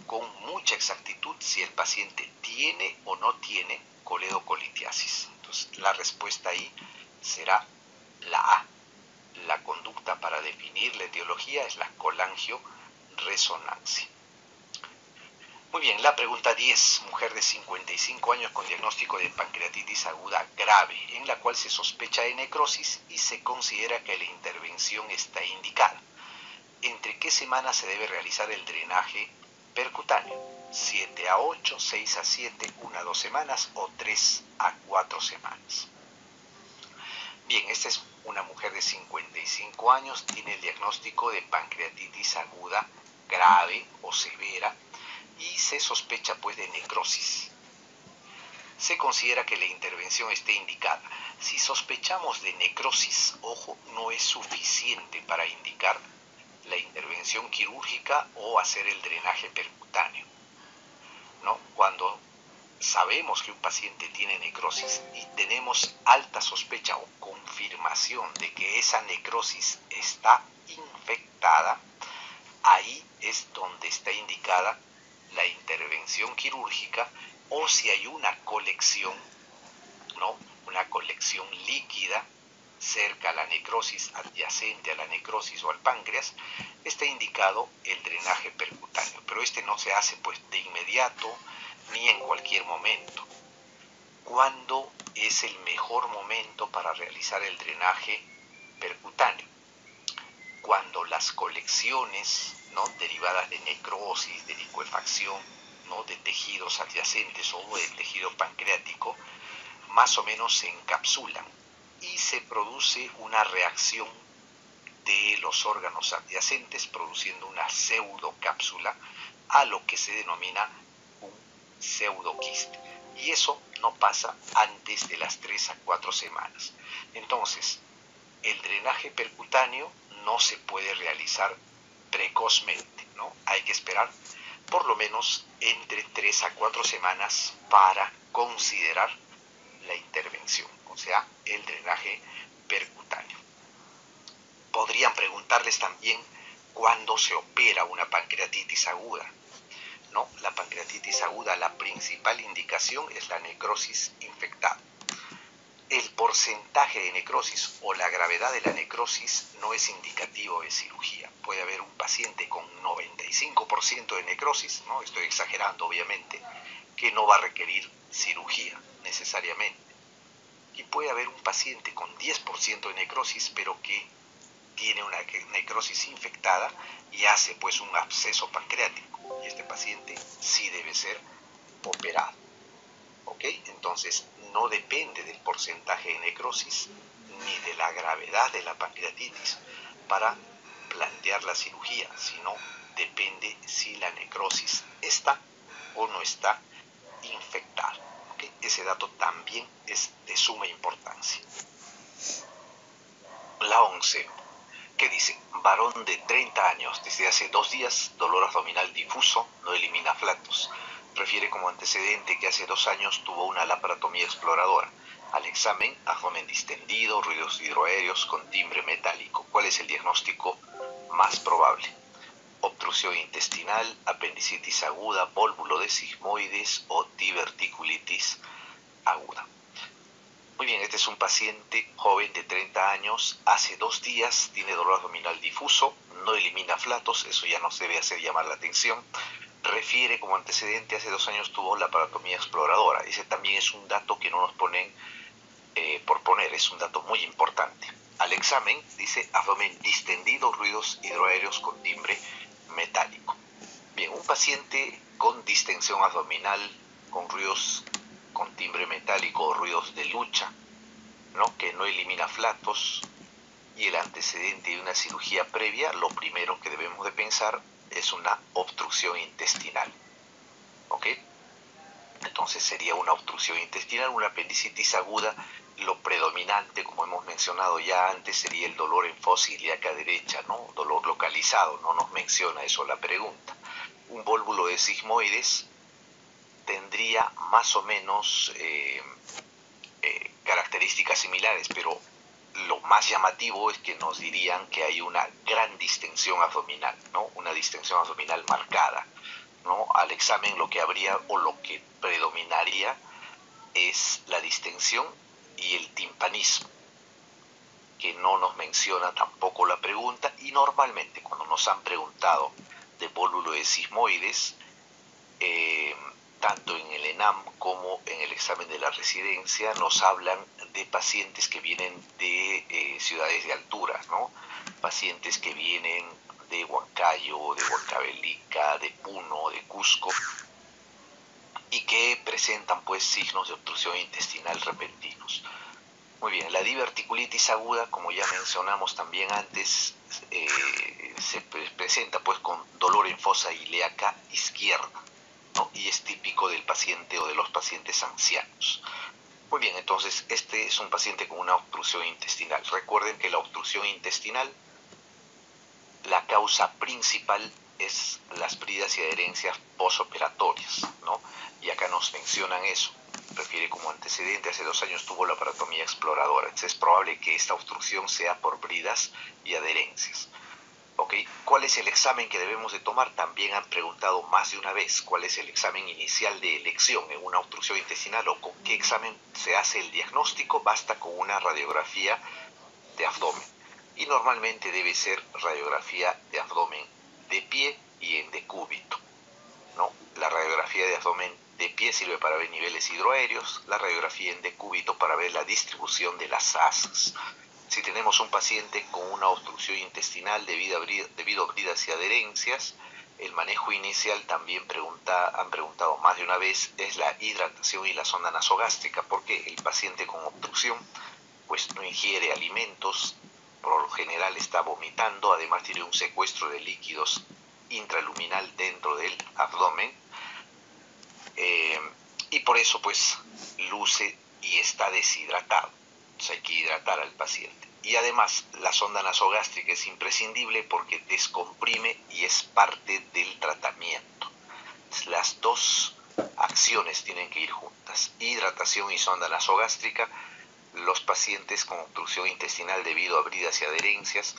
con mucha exactitud si el paciente tiene o no tiene coledocolitiasis. Entonces, la respuesta ahí será la A. La conducta para definir la etiología es la colangioresonancia. Muy bien, la pregunta 10, mujer de 55 años con diagnóstico de pancreatitis aguda grave, en la cual se sospecha de necrosis y se considera que la intervención está indicada. ¿Entre qué semanas se debe realizar el drenaje percutáneo? 7 a 8, 6 a 7, 1 a 2 semanas o 3 a 4 semanas. Bien, esta es una mujer de 55 años, tiene el diagnóstico de pancreatitis aguda grave o severa y se sospecha pues de necrosis. Se considera que la intervención esté indicada. Si sospechamos de necrosis, ojo, no es suficiente para indicar la intervención quirúrgica o hacer el drenaje percutáneo. ¿No? Cuando sabemos que un paciente tiene necrosis y tenemos alta sospecha o confirmación de que esa necrosis está infectada, ahí es donde está indicada la intervención quirúrgica o si hay una colección, ¿no? Una colección líquida cerca a la necrosis, adyacente a la necrosis o al páncreas, está indicado el drenaje percutáneo, pero este no se hace pues de inmediato ni en cualquier momento. ¿Cuándo es el mejor momento para realizar el drenaje percutáneo? Cuando las colecciones derivadas de necrosis, de licuefacción, ¿no? de tejidos adyacentes o del tejido pancreático, más o menos se encapsulan y se produce una reacción de los órganos adyacentes produciendo una pseudocápsula a lo que se denomina pseudoquiste. Y eso no pasa antes de las 3 a 4 semanas. Entonces, el drenaje percutáneo no se puede realizar precozmente, ¿no? Hay que esperar por lo menos entre 3 a 4 semanas para considerar la intervención, o sea, el drenaje percutáneo. Podrían preguntarles también cuándo se opera una pancreatitis aguda. No, la pancreatitis aguda, la principal indicación es la necrosis infectada. El porcentaje de necrosis o la gravedad de la necrosis no es indicativo de cirugía. Puede haber un paciente con 95% de necrosis, no estoy exagerando obviamente, que no va a requerir cirugía necesariamente. Y puede haber un paciente con 10% de necrosis, pero que tiene una necrosis infectada y hace pues un absceso pancreático. Y este paciente sí debe ser operado. ¿Ok? Entonces no depende del porcentaje de necrosis ni de la gravedad de la pancreatitis para plantear la cirugía, sino depende si la necrosis está o no está infectada. Ese dato también es de suma importancia. La 11 ¿Qué dice? Varón de 30 años, desde hace dos días, dolor abdominal difuso, no elimina flatos. Refiere como antecedente que hace dos años tuvo una laparotomía exploradora. Al examen, abdomen distendido, ruidos hidroaéreos con timbre metálico. ¿Cuál es el diagnóstico más probable? Obstrucción intestinal, apendicitis aguda, vólvulo de sigmoides o diverticulitis aguda. Muy bien, este es un paciente joven de 30 años, hace dos días tiene dolor abdominal difuso, no elimina flatos, eso ya no se debe hacer llamar la atención. Refiere como antecedente, hace dos años tuvo la paratomía exploradora. Ese también es un dato que no nos ponen eh, por poner, es un dato muy importante. Al examen dice abdomen distendido, ruidos hidroaéreos con timbre metálico. Bien, un paciente con distensión abdominal, con ruidos con timbre metálico o ruidos de lucha, ¿no? que no elimina flatos, y el antecedente de una cirugía previa, lo primero que debemos de pensar es una obstrucción intestinal. ¿Ok? Entonces sería una obstrucción intestinal, una apendicitis aguda, lo predominante, como hemos mencionado ya antes, sería el dolor en fosa ilíaca derecha, ¿no? Dolor localizado, no nos menciona eso la pregunta. Un vólvulo de sigmoides, tendría más o menos eh, eh, características similares, pero lo más llamativo es que nos dirían que hay una gran distensión abdominal, ¿no? Una distensión abdominal marcada, ¿no? Al examen lo que habría o lo que predominaría es la distensión y el timpanismo, que no nos menciona tampoco la pregunta y normalmente cuando nos han preguntado de pólulo de sismoides, eh, tanto en el ENAM como en el examen de la residencia, nos hablan de pacientes que vienen de eh, ciudades de altura, ¿no? Pacientes que vienen de Huancayo, de Huancavelica, de Puno, de Cusco, y que presentan pues signos de obstrucción intestinal repentinos. Muy bien, la diverticulitis aguda, como ya mencionamos también antes, eh, se presenta pues con dolor en fosa ilíaca izquierda y es típico del paciente o de los pacientes ancianos. Muy bien, entonces este es un paciente con una obstrucción intestinal. Recuerden que la obstrucción intestinal, la causa principal es las bridas y adherencias posoperatorias, ¿no? Y acá nos mencionan eso. Refiere como antecedente, hace dos años tuvo la paratomía exploradora. Entonces es probable que esta obstrucción sea por bridas y adherencias. ¿Cuál es el examen que debemos de tomar? También han preguntado más de una vez cuál es el examen inicial de elección en una obstrucción intestinal o con qué examen se hace el diagnóstico. Basta con una radiografía de abdomen. Y normalmente debe ser radiografía de abdomen de pie y en decúbito. ¿no? La radiografía de abdomen de pie sirve para ver niveles hidroaéreos, la radiografía en decúbito para ver la distribución de las asas si tenemos un paciente con una obstrucción intestinal debido a, bridas y adherencias, el manejo inicial también han preguntado más de una vez es la hidratación y la sonda nasogástrica, porque el paciente con obstrucción pues no ingiere alimentos, por lo general está vomitando, además tiene un secuestro de líquidos intraluminal dentro del abdomen eh, y por eso pues luce y está deshidratado. Hay que hidratar al paciente. Y además la sonda nasogástrica es imprescindible porque descomprime y es parte del tratamiento. Las dos acciones tienen que ir juntas. Hidratación y sonda nasogástrica. Los pacientes con obstrucción intestinal debido a bridas y adherencias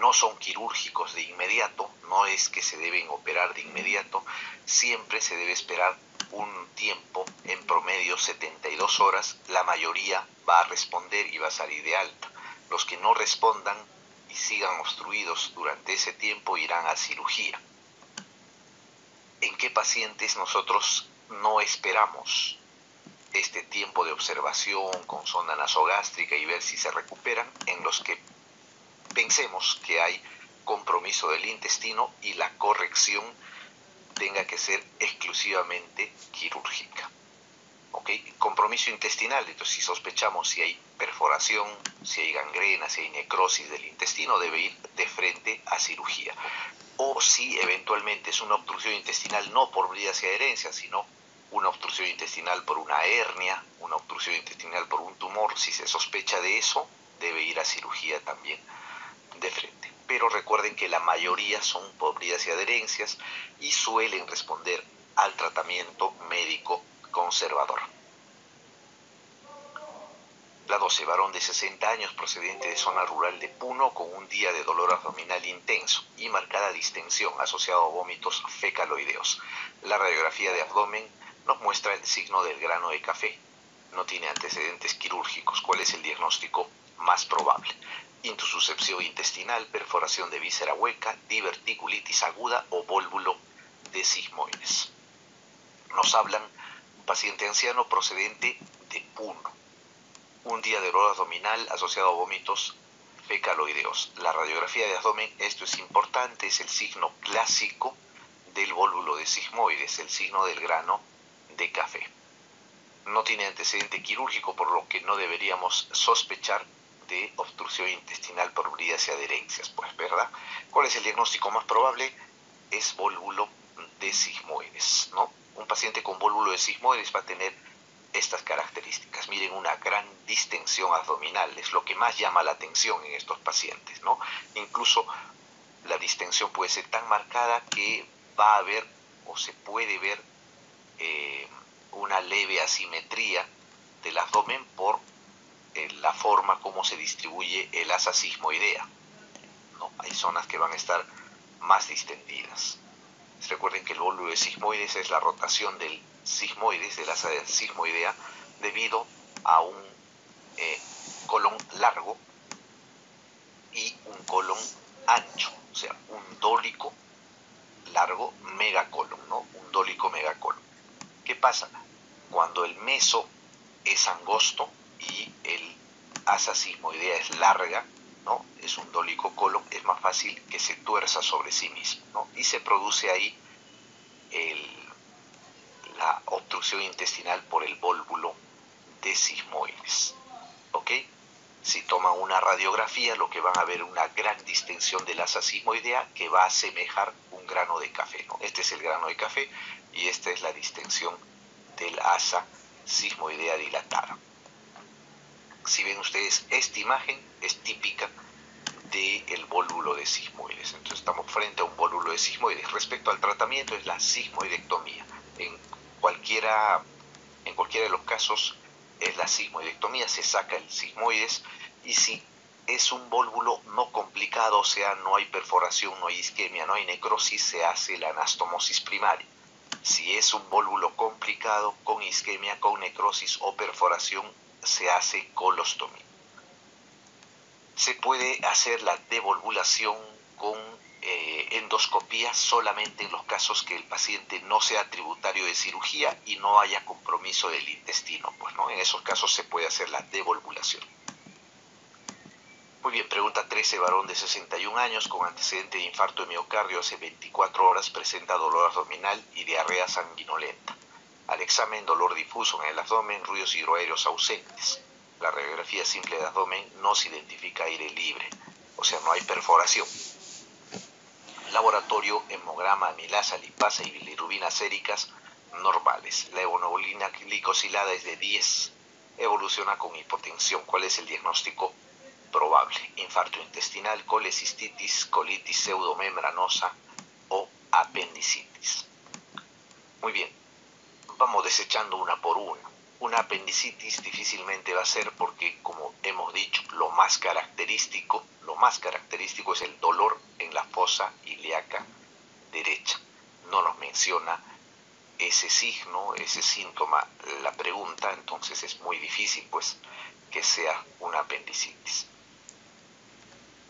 no son quirúrgicos de inmediato, no es que se deben operar de inmediato, siempre se debe esperar un tiempo, en promedio 72 horas, la mayoría va a responder y va a salir de alta. Los que no respondan y sigan obstruidos durante ese tiempo irán a cirugía. ¿En qué pacientes nosotros no esperamos este tiempo de observación con sonda nasogástrica y ver si se recuperan? En los que pensemos que hay compromiso del intestino y la corrección tenga que ser exclusivamente quirúrgica. ¿Ok? Compromiso intestinal, entonces si sospechamos si hay perforación, si hay gangrena, si hay necrosis del intestino, debe ir de frente a cirugía. O si eventualmente es una obstrucción intestinal no por bridas y adherencias, sino una obstrucción intestinal por una hernia, una obstrucción intestinal por un tumor, si se sospecha de eso, debe ir a cirugía también de frente. Pero recuerden que la mayoría son bridas y adherencias y suelen responder al tratamiento médico conservador. La 12, varón de 60 años procedente de zona rural de Puno con un día de dolor abdominal intenso y marcada distensión asociado a vómitos fecaloideos. La radiografía de abdomen nos muestra el signo del grano de café. No tiene antecedentes quirúrgicos. ¿Cuál es el diagnóstico más probable? intususcepción intestinal, perforación de víscera hueca, diverticulitis aguda o vólvulo de sigmoides. Nos hablan paciente anciano procedente de Puno, un día de dolor abdominal asociado a vómitos fecaloideos. La radiografía de abdomen, esto es importante, es el signo clásico del vólvulo de sigmoides, el signo del grano de café. No tiene antecedente quirúrgico, por lo que no deberíamos sospechar de obstrucción intestinal por bridas y adherencias, pues, ¿verdad? ¿Cuál es el diagnóstico más probable? Es vólvulo de sigmoides, ¿no? Un paciente con vólvulo de sigmoides va a tener estas características. Miren, una gran distensión abdominal es lo que más llama la atención en estos pacientes, ¿no? Incluso la distensión puede ser tan marcada que va a haber o se puede ver eh, una leve asimetría del abdomen por la forma como se distribuye el asa sigmoidea. ¿no? Hay zonas que van a estar más distendidas. Recuerden que el vólvulo de sigmoides es la rotación del sigmoides, del asa sigmoidea, debido a un eh, colon largo y un colon ancho, o sea, un dólico largo megacolon, ¿no? Un dólico megacolon. ¿Qué pasa? Cuando el meso es angosto, y el asa sigmoidea es larga. Es un dólico colon, es más fácil que se tuerza sobre sí mismo. Y se produce ahí la obstrucción intestinal por el vólvulo de sigmoides. ¿Ok? Si toman una radiografía, lo que van a ver una gran distensión del asa sigmoidea que va a asemejar un grano de café. Este es el grano de café y esta es la distensión del asa sigmoidea dilatada si ven ustedes, esta imagen es típica del vólvulo de sigmoides. Entonces estamos frente a un vólvulo de sigmoides. Respecto al tratamiento es la sigmoidectomía. En cualquiera, de los casos es la sigmoidectomía, se saca el sigmoides y si es un vólvulo no complicado, o sea, no hay perforación, no hay isquemia, no hay necrosis, se hace la anastomosis primaria. Si es un vólvulo complicado, con isquemia, con necrosis o perforación, se hace colostomía. Se puede hacer la devolvulación con eh, endoscopía solamente en los casos que el paciente no sea tributario de cirugía y no haya compromiso del intestino. Pues, ¿no? En esos casos se puede hacer la devolvulación. Muy bien, pregunta 13, varón de 61 años con antecedente de infarto de miocardio hace 24 horas presenta dolor abdominal y diarrea sanguinolenta. Al examen, dolor difuso en el abdomen, ruidos hidroaéreos ausentes. La radiografía simple de abdomen no se identifica aire libre, o sea, no hay perforación. Laboratorio, hemograma, amilasa, lipasa y bilirrubina séricas normales. La hemoglobina glicosilada es de 10. Evoluciona con hipotensión. ¿Cuál es el diagnóstico? probable. Infarto intestinal, colecistitis, colitis pseudomembranosa o apendicitis. Muy bien, vamos desechando una por una. Una apendicitis difícilmente va a ser porque, como hemos dicho, lo más característico, lo más característico es el dolor en la fosa ilíaca derecha. No nos menciona ese signo, ese síntoma, la pregunta, entonces es muy difícil pues que sea una apendicitis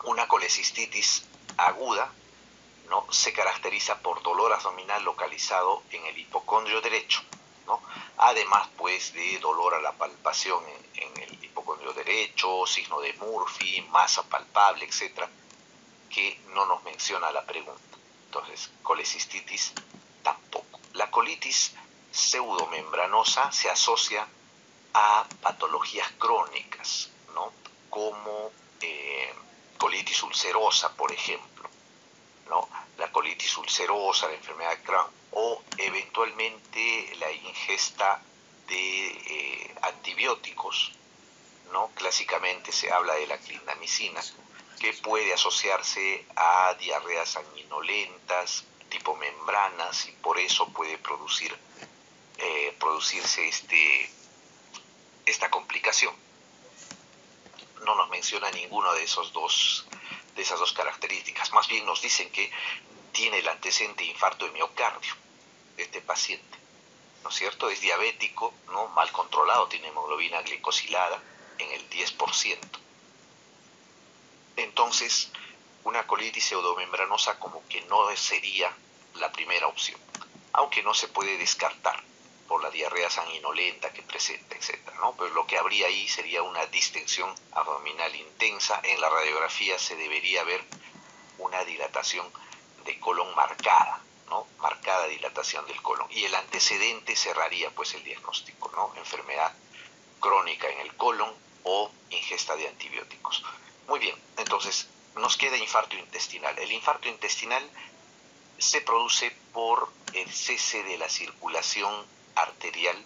una colecistitis aguda ¿no? se caracteriza por dolor abdominal localizado en el hipocondrio derecho. Además pues de dolor a la palpación en, en el hipocondrio derecho, signo de Murphy, masa palpable, etcétera, que no nos menciona la pregunta. Entonces, colecistitis tampoco. La colitis pseudomembranosa se asocia a patologías crónicas, ¿no? como eh, colitis ulcerosa, por ejemplo, ¿no? La colitis ulcerosa, la enfermedad de Crohn, o eventualmente la ingesta de eh, antibióticos, ¿no? Clásicamente se habla de la clindamicina, que puede asociarse a diarreas sanguinolentas, tipo membranas, y por eso puede producir, eh, producirse este, esta complicación no nos menciona ninguno de esos dos de esas dos características. Más bien nos dicen que tiene el antecedente de infarto de miocardio este paciente. ¿No es cierto? Es diabético, ¿no? Mal controlado, tiene hemoglobina glicosilada en el 10%. Entonces, una colitis pseudomembranosa como que no sería la primera opción, aunque no se puede descartar por la diarrea sanguinolenta que presenta, etcétera, ¿no? Pero lo que habría ahí sería una distensión abdominal intensa. En la radiografía se debería ver una dilatación de colon marcada, ¿no? Marcada dilatación del colon. Y el antecedente cerraría pues el diagnóstico, ¿no? Enfermedad crónica en el colon o ingesta de antibióticos. Muy bien, entonces nos queda infarto intestinal. El infarto intestinal se produce por el cese de la circulación arterial,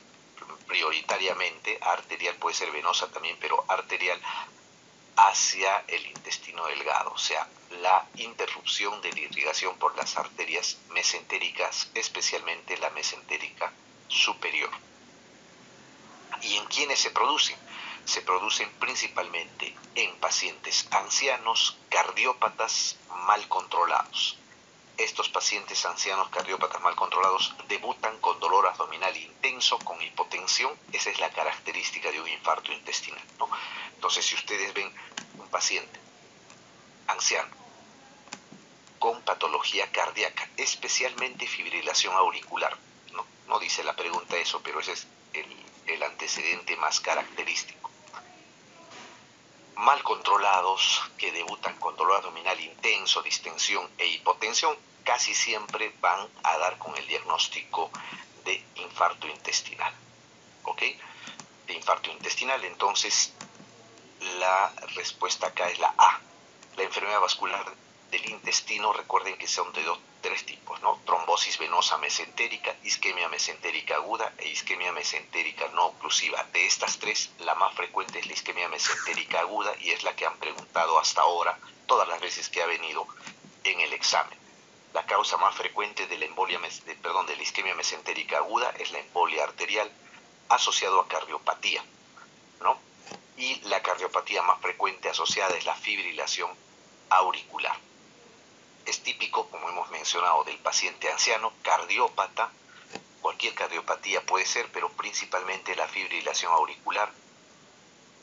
prioritariamente, arterial puede ser venosa también, pero arterial hacia el intestino delgado, o sea, la interrupción de la irrigación por las arterias mesentéricas, especialmente la mesentérica superior. ¿Y en quiénes se producen? Se producen principalmente en pacientes ancianos, cardiópatas mal controlados estos pacientes ancianos cardiópatas mal controlados debutan con dolor abdominal intenso, con hipotensión. Esa es la característica de un infarto intestinal. Entonces, si ustedes ven un paciente anciano con patología cardíaca, especialmente fibrilación auricular, no, dice la pregunta eso, pero ese es el antecedente más característico mal controlados que debutan con dolor abdominal intenso, distensión e hipotensión, casi siempre van a dar con el diagnóstico de infarto intestinal. ¿Ok? De infarto intestinal, entonces la respuesta acá es la A. La enfermedad vascular del intestino, recuerden que son de dos, tres tipos, ¿no? Trombosis venosa mesentérica, isquemia mesentérica aguda e isquemia mesentérica no oclusiva. De estas tres, la más frecuente es la isquemia mesentérica aguda y es la que han preguntado hasta ahora, todas las veces que ha venido en el examen. La causa más frecuente de la embolia, perdón, de la isquemia mesentérica aguda es la embolia arterial asociado a cardiopatía, ¿no? Y la cardiopatía más frecuente asociada es la fibrilación auricular. Es típico, como hemos mencionado, del paciente anciano, cardiópata, cualquier cardiopatía puede ser, pero principalmente la fibrilación auricular,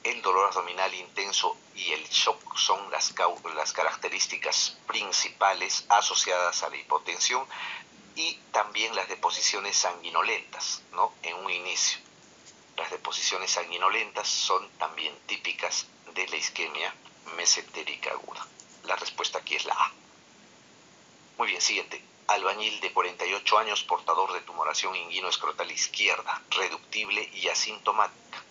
el dolor abdominal intenso y el shock son las, características principales asociadas a la hipotensión y también las deposiciones sanguinolentas, ¿no? En un inicio. Las deposiciones sanguinolentas son también típicas de la isquemia mesentérica aguda. La respuesta aquí es la A. Muy bien, siguiente. Albañil de 48 años, portador de tumoración inguinoescrotal izquierda, reductible y asintomática.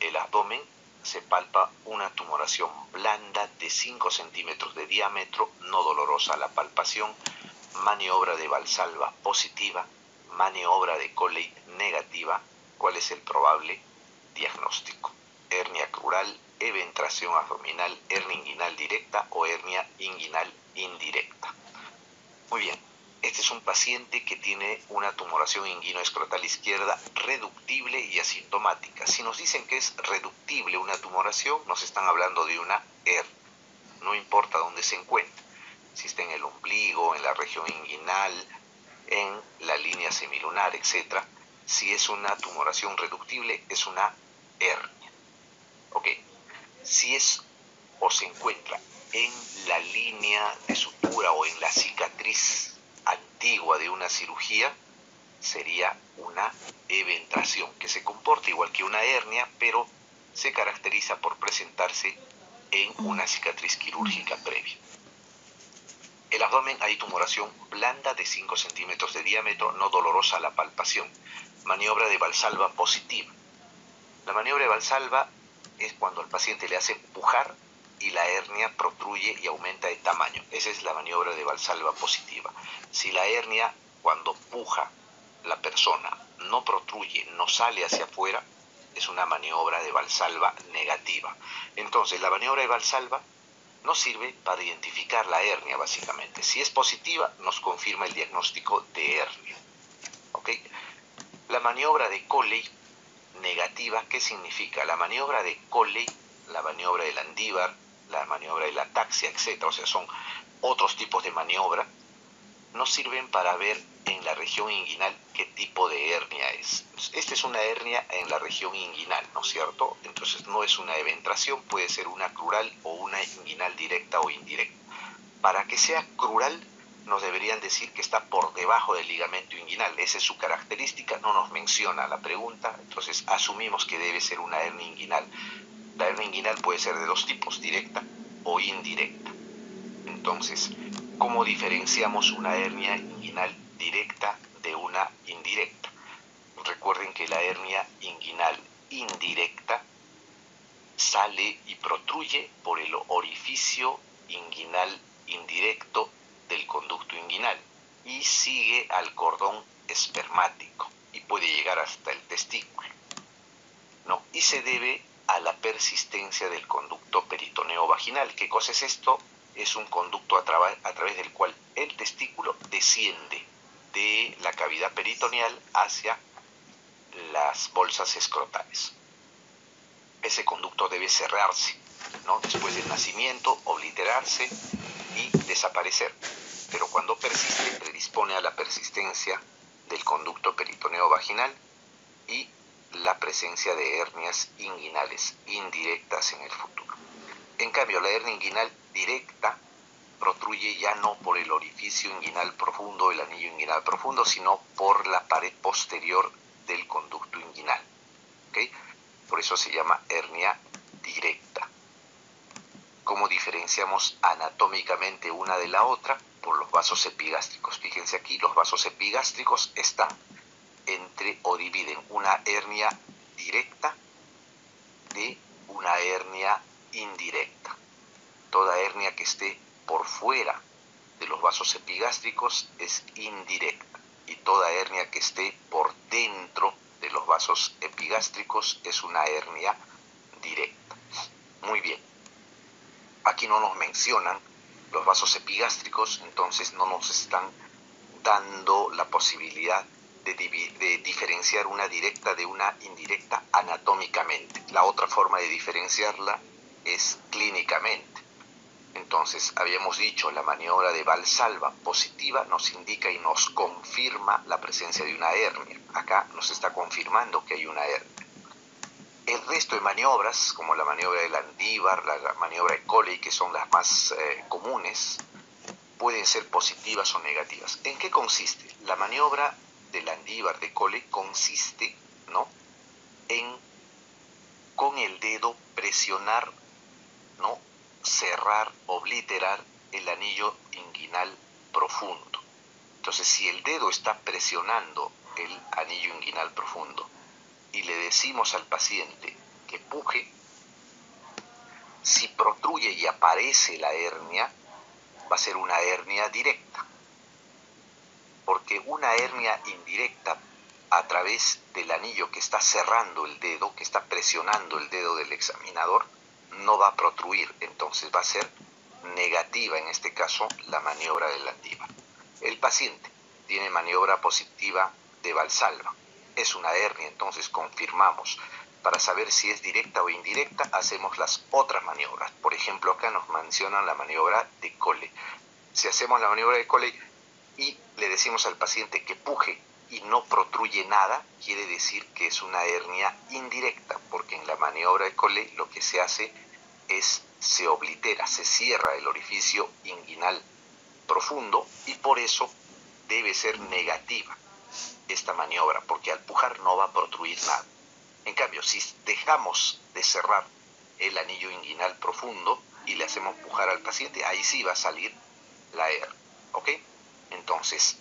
El abdomen se palpa una tumoración blanda de 5 centímetros de diámetro, no dolorosa la palpación, maniobra de Valsalva positiva, maniobra de Coley negativa. ¿Cuál es el probable diagnóstico? Hernia crural, eventración abdominal, hernia inguinal directa o hernia inguinal indirecta. Muy bien, este es un paciente que tiene una tumoración inguinoescrotal izquierda reductible y asintomática. Si nos dicen que es reductible una tumoración, nos están hablando de una ER. No importa dónde se encuentre. Si está en el ombligo, en la región inguinal, en la línea semilunar, etc. Si es una tumoración reductible, es una hernia. Ok. Si es o se encuentra en la línea de sutura o en la cicatriz antigua de una cirugía sería una eventración, que se comporta igual que una hernia, pero se caracteriza por presentarse en una cicatriz quirúrgica previa. El abdomen hay tumoración blanda de 5 centímetros de diámetro, no dolorosa a la palpación. Maniobra de Valsalva positiva. La maniobra de Valsalva es cuando al paciente le hace empujar y la hernia protruye y aumenta de tamaño. Esa es la maniobra de Valsalva positiva. Si la hernia, cuando puja la persona, no protruye, no sale hacia afuera, es una maniobra de Valsalva negativa. Entonces, la maniobra de Valsalva no sirve para identificar la hernia, básicamente. Si es positiva, nos confirma el diagnóstico de hernia. La maniobra de Coley negativa, ¿qué significa? La maniobra de Coley, la maniobra del Andívar, la maniobra de la taxia, etc. O sea, son otros tipos de maniobra, no sirven para ver en la región inguinal qué tipo de hernia es. Esta es una hernia en la región inguinal, ¿no es cierto? Entonces no es una eventración, puede ser una crural o una inguinal directa o indirecta. Para que sea crural, nos deberían decir que está por debajo del ligamento inguinal. Esa es su característica, no nos menciona la pregunta, entonces asumimos que debe ser una hernia inguinal. La hernia inguinal puede ser de dos tipos, directa o indirecta. Entonces, ¿cómo diferenciamos una hernia inguinal directa de una indirecta? Recuerden que la hernia inguinal indirecta sale y protruye por el orificio inguinal indirecto del conducto inguinal y sigue al cordón espermático y puede llegar hasta el testículo. ¿no? Y se debe a la persistencia del conducto peritoneo vaginal. ¿Qué cosa es esto? Es un conducto a, través del cual el testículo desciende de la cavidad peritoneal hacia las bolsas escrotales. Ese conducto debe cerrarse, ¿no? después del nacimiento, obliterarse y desaparecer. Pero cuando persiste, predispone a la persistencia del conducto peritoneo vaginal y la presencia de hernias inguinales indirectas en el futuro. En cambio, la hernia inguinal directa protruye ya no por el orificio inguinal profundo, el anillo inguinal profundo, sino por la pared posterior del conducto inguinal. Por eso se llama hernia directa. ¿Cómo diferenciamos anatómicamente una de la otra? Por los vasos epigástricos. Fíjense aquí, los vasos epigástricos están entre o dividen una hernia directa de una hernia indirecta. Toda hernia que esté por fuera de los vasos epigástricos es indirecta y toda hernia que esté por dentro de los vasos epigástricos es una hernia directa. Muy bien. Aquí no nos mencionan los vasos epigástricos, entonces no nos están dando la posibilidad de, diferenciar una directa de una indirecta anatómicamente. La otra forma de diferenciarla es clínicamente. Entonces, habíamos dicho, la maniobra de Valsalva positiva nos indica y nos confirma la presencia de una hernia. Acá nos está confirmando que hay una hernia. El resto de maniobras, como la maniobra del Andívar, la, maniobra de Coley, que son las más eh, comunes, pueden ser positivas o negativas. ¿En qué consiste? La maniobra del Andívar de Cole consiste ¿no? en con el dedo presionar ¿no? cerrar, obliterar el anillo inguinal profundo. Entonces, si el dedo está presionando el anillo inguinal profundo y le decimos al paciente que puje, si protruye y aparece la hernia, va a ser una hernia directa. Porque una hernia indirecta a través del anillo que está cerrando el dedo, que está presionando el dedo del examinador, no va a protruir, entonces va a ser negativa en este caso la maniobra de la El paciente tiene maniobra positiva de Valsalva. Es una hernia, entonces confirmamos. Para saber si es directa o indirecta, hacemos las otras maniobras. Por ejemplo, acá nos mencionan la maniobra de Cole. Si hacemos la maniobra de Cole y le decimos al paciente que puje y no protruye nada, quiere decir que es una hernia indirecta, porque en la maniobra de Cole lo que se hace es se oblitera, se cierra el orificio inguinal profundo y por eso debe ser negativa esta maniobra, porque al pujar no va a protruir nada. En cambio, si dejamos de cerrar el anillo inguinal profundo y le hacemos pujar al paciente, ahí sí va a salir la hernia. ¿Ok? Entonces,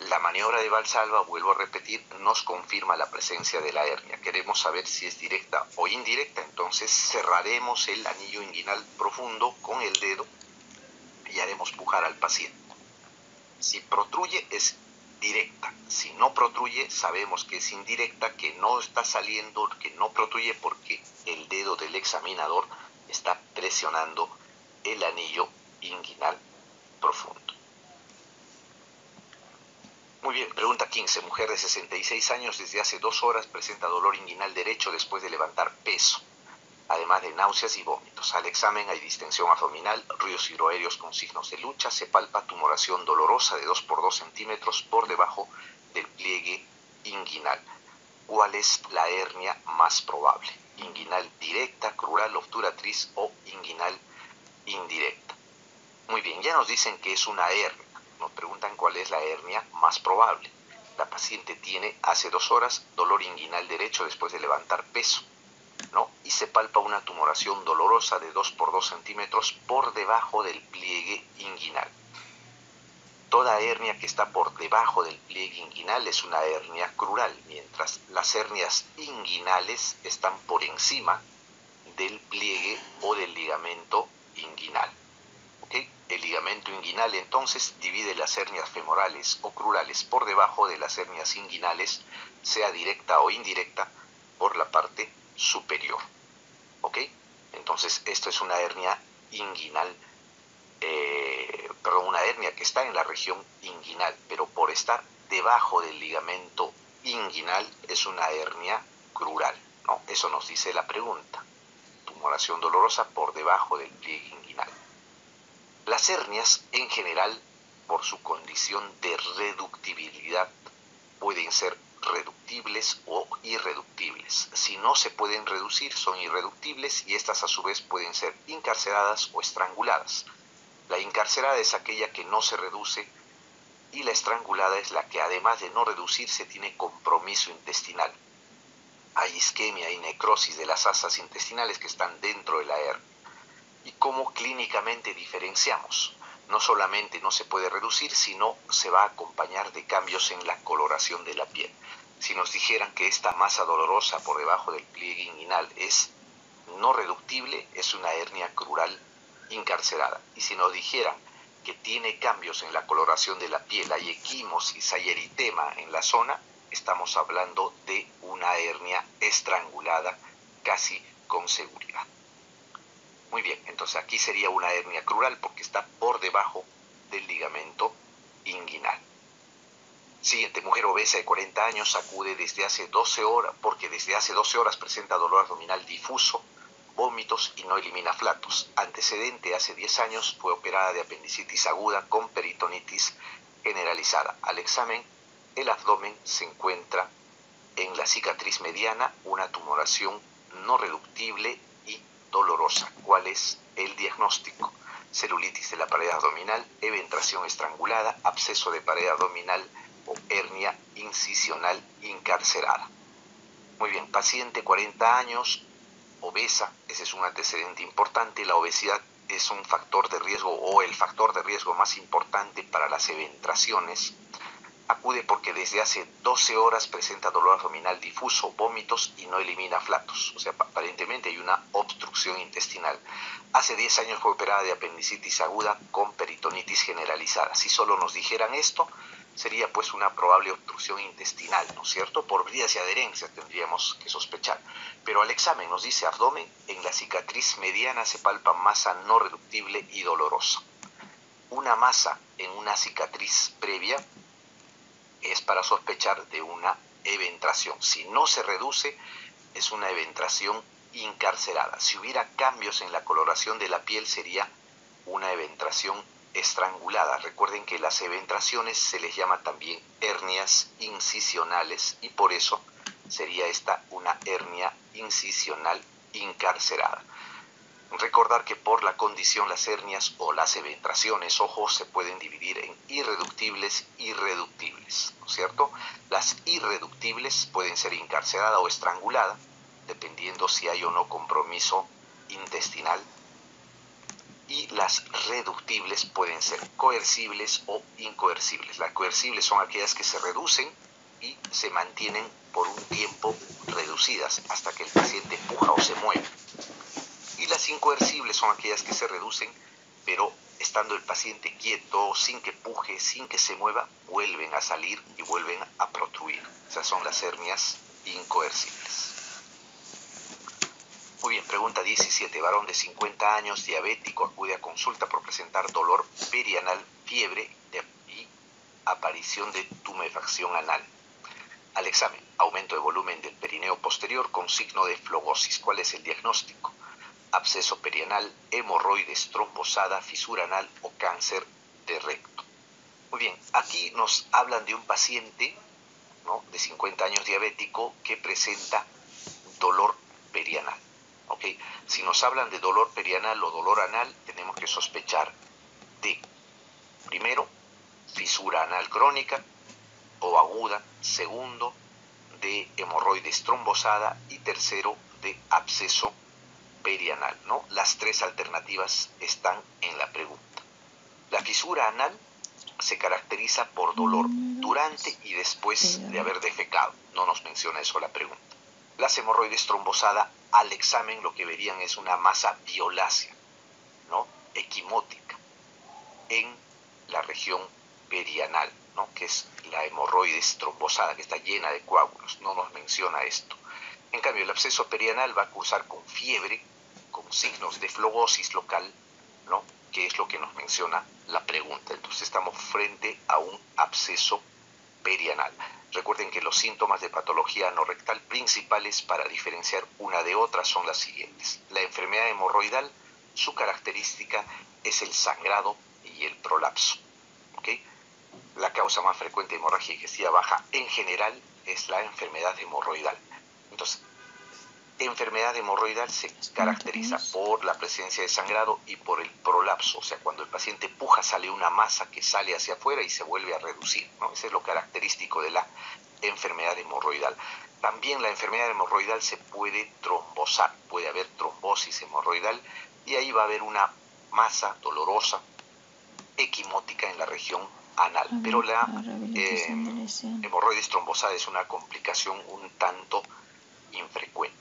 la maniobra de Valsalva, vuelvo a repetir, nos confirma la presencia de la hernia. Queremos saber si es directa o indirecta, entonces cerraremos el anillo inguinal profundo con el dedo y haremos pujar al paciente. Si protruye es directa, si no protruye sabemos que es indirecta, que no está saliendo, que no protruye porque el dedo del examinador está presionando el anillo inguinal profundo. Muy bien, pregunta 15. Mujer de 66 años desde hace dos horas presenta dolor inguinal derecho después de levantar peso, además de náuseas y vómitos. Al examen hay distensión abdominal, ríos hidroaéreos con signos de lucha, se palpa tumoración dolorosa de 2 por 2 centímetros por debajo del pliegue inguinal. ¿Cuál es la hernia más probable? Inguinal directa, crural, obturatriz o inguinal indirecta. Muy bien, ya nos dicen que es una hernia nos preguntan cuál es la hernia más probable. La paciente tiene hace dos horas dolor inguinal derecho después de levantar peso, ¿no? Y se palpa una tumoración dolorosa de 2 por 2 centímetros por debajo del pliegue inguinal. Toda hernia que está por debajo del pliegue inguinal es una hernia crural, mientras las hernias inguinales están por encima del pliegue o del ligamento inguinal. El ligamento inguinal entonces divide las hernias femorales o crurales por debajo de las hernias inguinales, sea directa o indirecta, por la parte superior. ¿Ok? Entonces, esto es una hernia inguinal, eh, perdón, una hernia que está en la región inguinal, pero por estar debajo del ligamento inguinal es una hernia crural. ¿no? Eso nos dice la pregunta. Tumoración dolorosa por debajo del pliegue. Las hernias, en general, por su condición de reductibilidad, pueden ser reductibles o irreductibles. Si no se pueden reducir, son irreductibles y estas a su vez pueden ser encarceradas o estranguladas. La encarcerada es aquella que no se reduce y la estrangulada es la que además de no reducirse tiene compromiso intestinal. Hay isquemia y necrosis de las asas intestinales que están dentro de la hernia y cómo clínicamente diferenciamos. No solamente no se puede reducir, sino se va a acompañar de cambios en la coloración de la piel. Si nos dijeran que esta masa dolorosa por debajo del pliegue inguinal es no reductible, es una hernia crural encarcerada. Y si nos dijeran que tiene cambios en la coloración de la piel, hay equimosis, hay eritema en la zona, estamos hablando de una hernia estrangulada casi con seguridad. Muy bien, entonces aquí sería una hernia crural porque está por debajo del ligamento inguinal. Siguiente, mujer obesa de 40 años acude desde hace 12 horas, porque desde hace 12 horas presenta dolor abdominal difuso, vómitos y no elimina flatos. Antecedente, hace 10 años fue operada de apendicitis aguda con peritonitis generalizada. Al examen, el abdomen se encuentra en la cicatriz mediana, una tumoración no reductible dolorosa. ¿Cuál es el diagnóstico? Celulitis de la pared abdominal, eventración estrangulada, absceso de pared abdominal o hernia incisional encarcerada. Muy bien, paciente 40 años, obesa, ese es un antecedente importante. La obesidad es un factor de riesgo o el factor de riesgo más importante para las eventraciones, acude porque desde hace 12 horas presenta dolor abdominal difuso, vómitos y no elimina flatos. O sea, aparentemente hay una obstrucción intestinal. Hace 10 años fue operada de apendicitis aguda con peritonitis generalizada. Si solo nos dijeran esto, sería pues una probable obstrucción intestinal, ¿no es cierto? Por vías y adherencias tendríamos que sospechar. Pero al examen nos dice abdomen, en la cicatriz mediana se palpa masa no reductible y dolorosa. Una masa en una cicatriz previa es para sospechar de una eventración. Si no se reduce, es una eventración incarcerada. Si hubiera cambios en la coloración de la piel, sería una eventración estrangulada. Recuerden que las eventraciones se les llama también hernias incisionales y por eso sería esta una hernia incisional incarcerada. Recordar que por la condición las hernias o las eventraciones, ojos, se pueden dividir en irreductibles y reductibles, ¿no es cierto? Las irreductibles pueden ser encarceradas o estranguladas, dependiendo si hay o no compromiso intestinal, y las reductibles pueden ser coercibles o incoercibles. Las coercibles son aquellas que se reducen y se mantienen por un tiempo reducidas hasta que el paciente empuja o se mueve las incoercibles son aquellas que se reducen, pero estando el paciente quieto, sin que puje, sin que se mueva, vuelven a salir y vuelven a protruir. Esas son las hernias incoercibles. Muy bien, pregunta 17. Varón de 50 años, diabético, acude a consulta por presentar dolor perianal, fiebre y aparición de tumefacción anal. Al examen, aumento de volumen del perineo posterior con signo de flogosis. ¿Cuál es el diagnóstico? Absceso perianal, hemorroides, trombosada, fisura anal o cáncer de recto. Muy bien, aquí nos hablan de un paciente de 50 años diabético que presenta dolor perianal. ¿okay? Si nos hablan de dolor perianal o dolor anal, tenemos que sospechar de, primero, fisura anal crónica o aguda, segundo, de hemorroides trombosada y tercero, de absceso perianal, ¿no? Las tres alternativas están en la pregunta. La fisura anal se caracteriza por dolor durante y después de haber defecado. No nos menciona eso la pregunta. Las hemorroides trombosada al examen lo que verían es una masa violácea, ¿no? Equimótica en la región perianal, ¿no? Que es la hemorroides trombosada que está llena de coágulos. No nos menciona esto. En cambio, el absceso perianal va a cursar con fiebre, con signos de flogosis local, ¿no? que es lo que nos menciona la pregunta. Entonces estamos frente a un absceso perianal. Recuerden que los síntomas de patología anorrectal principales para diferenciar una de otra son las siguientes. La enfermedad hemorroidal, su característica es el sangrado y el prolapso. ¿okay? La causa más frecuente de hemorragia digestiva baja en general es la enfermedad hemorroidal. Entonces, enfermedad hemorroidal se caracteriza por la presencia de sangrado y por el prolapso, o sea, cuando el paciente puja sale una masa que sale hacia afuera y se vuelve a reducir, ¿no? Ese es lo característico de la enfermedad hemorroidal. También la enfermedad hemorroidal se puede trombosar, puede haber trombosis hemorroidal y ahí va a haber una masa dolorosa equimótica en la región anal. Pero la eh, hemorroides trombosada es una complicación un tanto infrecuente.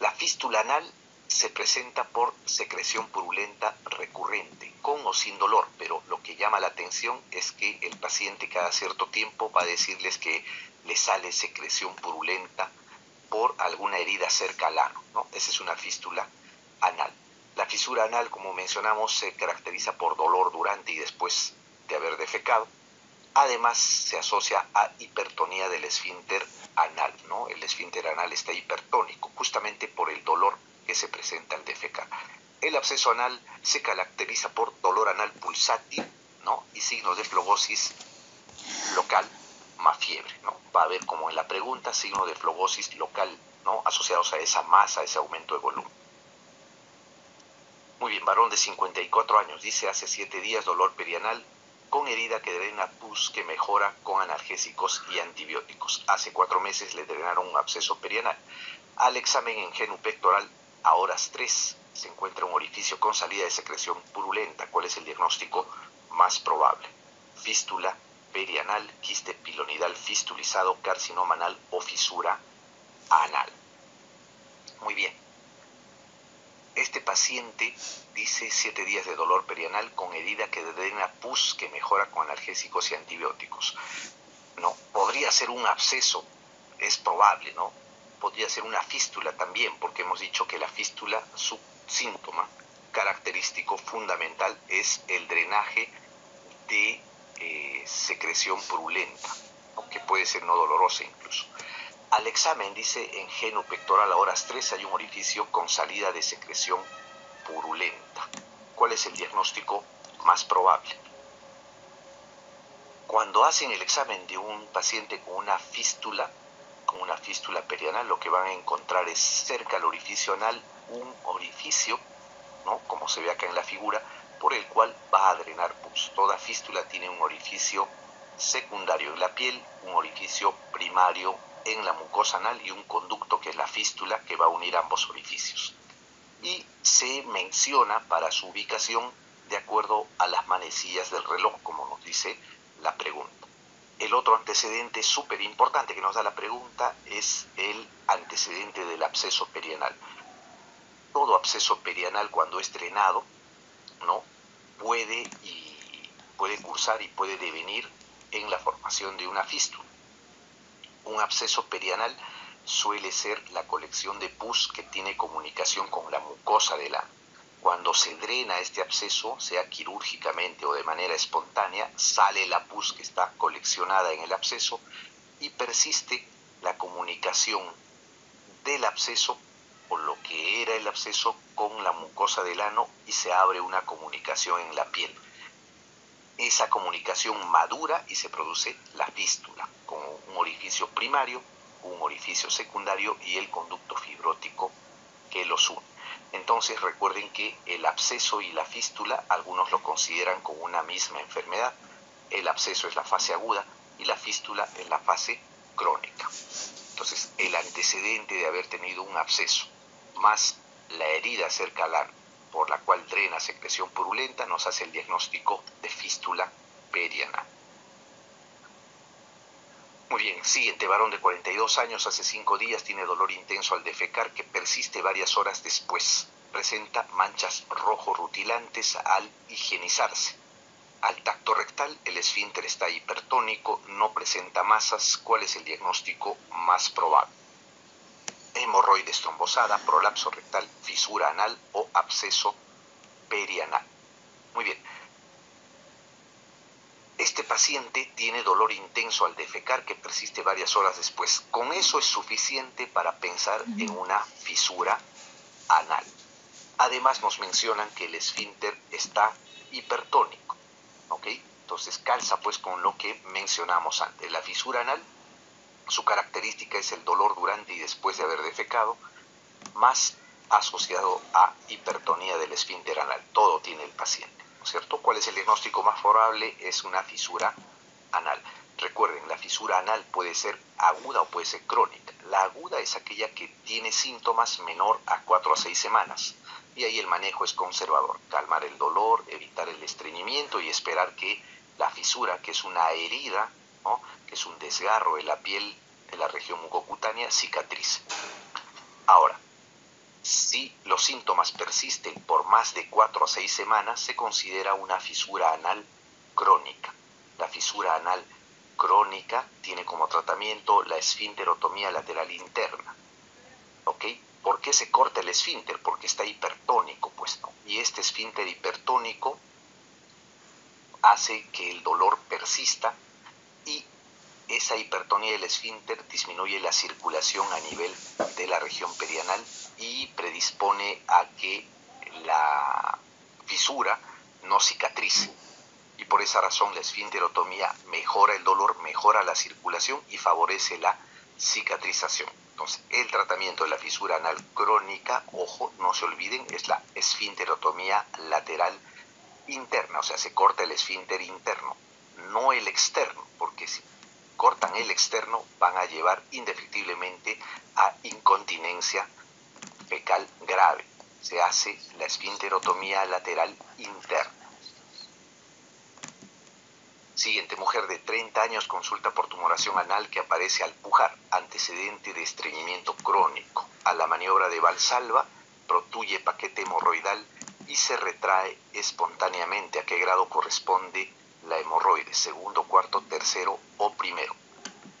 La fístula anal se presenta por secreción purulenta recurrente, con o sin dolor, pero lo que llama la atención es que el paciente cada cierto tiempo va a decirles que le sale secreción purulenta por alguna herida cerca al ano. ¿no? Esa es una fístula anal. La fisura anal, como mencionamos, se caracteriza por dolor durante y después de haber defecado. Además, se asocia a hipertonía del esfínter anal, ¿no? El esfínter anal está hipertónico, justamente por el dolor que se presenta al defecar. El absceso anal se caracteriza por dolor anal pulsátil, ¿no? Y signos de flogosis local más fiebre, ¿no? Va a haber como en la pregunta signos de flogosis local, ¿no? Asociados a esa masa, a ese aumento de volumen. Muy bien, varón de 54 años, dice hace 7 días dolor perianal, con herida que drena pus que mejora con analgésicos y antibióticos. Hace cuatro meses le drenaron un absceso perianal. Al examen en genu pectoral a horas 3 se encuentra un orificio con salida de secreción purulenta. ¿Cuál es el diagnóstico más probable? Fístula perianal, quiste pilonidal fistulizado, carcinoma anal o fisura anal. Muy bien. Este paciente dice siete días de dolor perianal con herida que drena pus que mejora con analgésicos y antibióticos. No, podría ser un absceso, es probable, ¿no? Podría ser una fístula también, porque hemos dicho que la fístula, su síntoma característico fundamental es el drenaje de eh, secreción purulenta, aunque puede ser no dolorosa incluso. Al examen dice en geno pectoral a horas 3 hay un orificio con salida de secreción purulenta. ¿Cuál es el diagnóstico más probable? Cuando hacen el examen de un paciente con una fístula, con una fístula perianal, lo que van a encontrar es cerca al orificio anal un orificio, ¿no? como se ve acá en la figura, por el cual va a drenar pus. Toda fístula tiene un orificio secundario en la piel, un orificio primario en la mucosa anal y un conducto que es la fístula que va a unir ambos orificios. Y se menciona para su ubicación de acuerdo a las manecillas del reloj, como nos dice la pregunta. El otro antecedente súper importante que nos da la pregunta es el antecedente del absceso perianal. Todo absceso perianal cuando es drenado, ¿no? puede y puede cursar y puede devenir en la formación de una fístula. Un absceso perianal suele ser la colección de pus que tiene comunicación con la mucosa del ano. Cuando se drena este absceso, sea quirúrgicamente o de manera espontánea, sale la pus que está coleccionada en el absceso y persiste la comunicación del absceso o lo que era el absceso con la mucosa del ano y se abre una comunicación en la piel esa comunicación madura y se produce la fístula, un orificio primario, un orificio secundario y el conducto fibrótico que los une. Entonces recuerden que el absceso y la fístula algunos lo consideran como una misma enfermedad. El absceso es la fase aguda y la fístula es la fase crónica. Entonces el antecedente de haber tenido un absceso más la herida cerca al ano por la cual drena secreción purulenta, nos hace el diagnóstico de fístula periana. Muy bien, siguiente, varón de 42 años, hace 5 días tiene dolor intenso al defecar que persiste varias horas después. Presenta manchas rojo rutilantes al higienizarse. Al tacto rectal, el esfínter está hipertónico, no presenta masas. ¿Cuál es el diagnóstico más probable? hemorroides trombosada, prolapso rectal, fisura anal o absceso perianal. Muy bien. Este paciente tiene dolor intenso al defecar que persiste varias horas después. Con eso es suficiente para pensar en una fisura anal. Además nos mencionan que el esfínter está hipertónico. ¿Ok? Entonces calza pues con lo que mencionamos antes. La fisura anal su característica es el dolor durante y después de haber defecado, más asociado a hipertonía del esfínter anal. Todo tiene el paciente, ¿no es cierto? ¿Cuál es el diagnóstico más favorable? Es una fisura anal. Recuerden, la fisura anal puede ser aguda o puede ser crónica. La aguda es aquella que tiene síntomas menor a 4 a 6 semanas. Y ahí el manejo es conservador. Calmar el dolor, evitar el estreñimiento y esperar que la fisura, que es una herida, que es un desgarro en la piel de la región mucocutánea, cicatriz. Ahora, si los síntomas persisten por más de 4 a 6 semanas, se considera una fisura anal crónica. La fisura anal crónica tiene como tratamiento la esfínterotomía lateral interna. ¿Ok? ¿Por qué se corta el esfínter? Porque está hipertónico, pues Y este esfínter hipertónico hace que el dolor persista esa hipertonía del esfínter disminuye la circulación a nivel de la región perianal y predispone a que la fisura no cicatrice. Y por esa razón la esfínterotomía mejora el dolor, mejora la circulación y favorece la cicatrización. Entonces, el tratamiento de la fisura anal crónica, ojo, no se olviden, es la esfínterotomía lateral interna, o sea, se corta el esfínter interno, no el externo, porque si cortan el externo van a llevar indefectiblemente a incontinencia fecal grave. se hace la esfinterotomía lateral interna. Siguiente, mujer de 30 años consulta por tumoración anal que aparece al pujar, antecedente de estreñimiento crónico. A la maniobra de Valsalva, protuye paquete hemorroidal y se retrae espontáneamente. ¿A qué grado corresponde la hemorroide? ¿Segundo, cuarto, tercero o primero?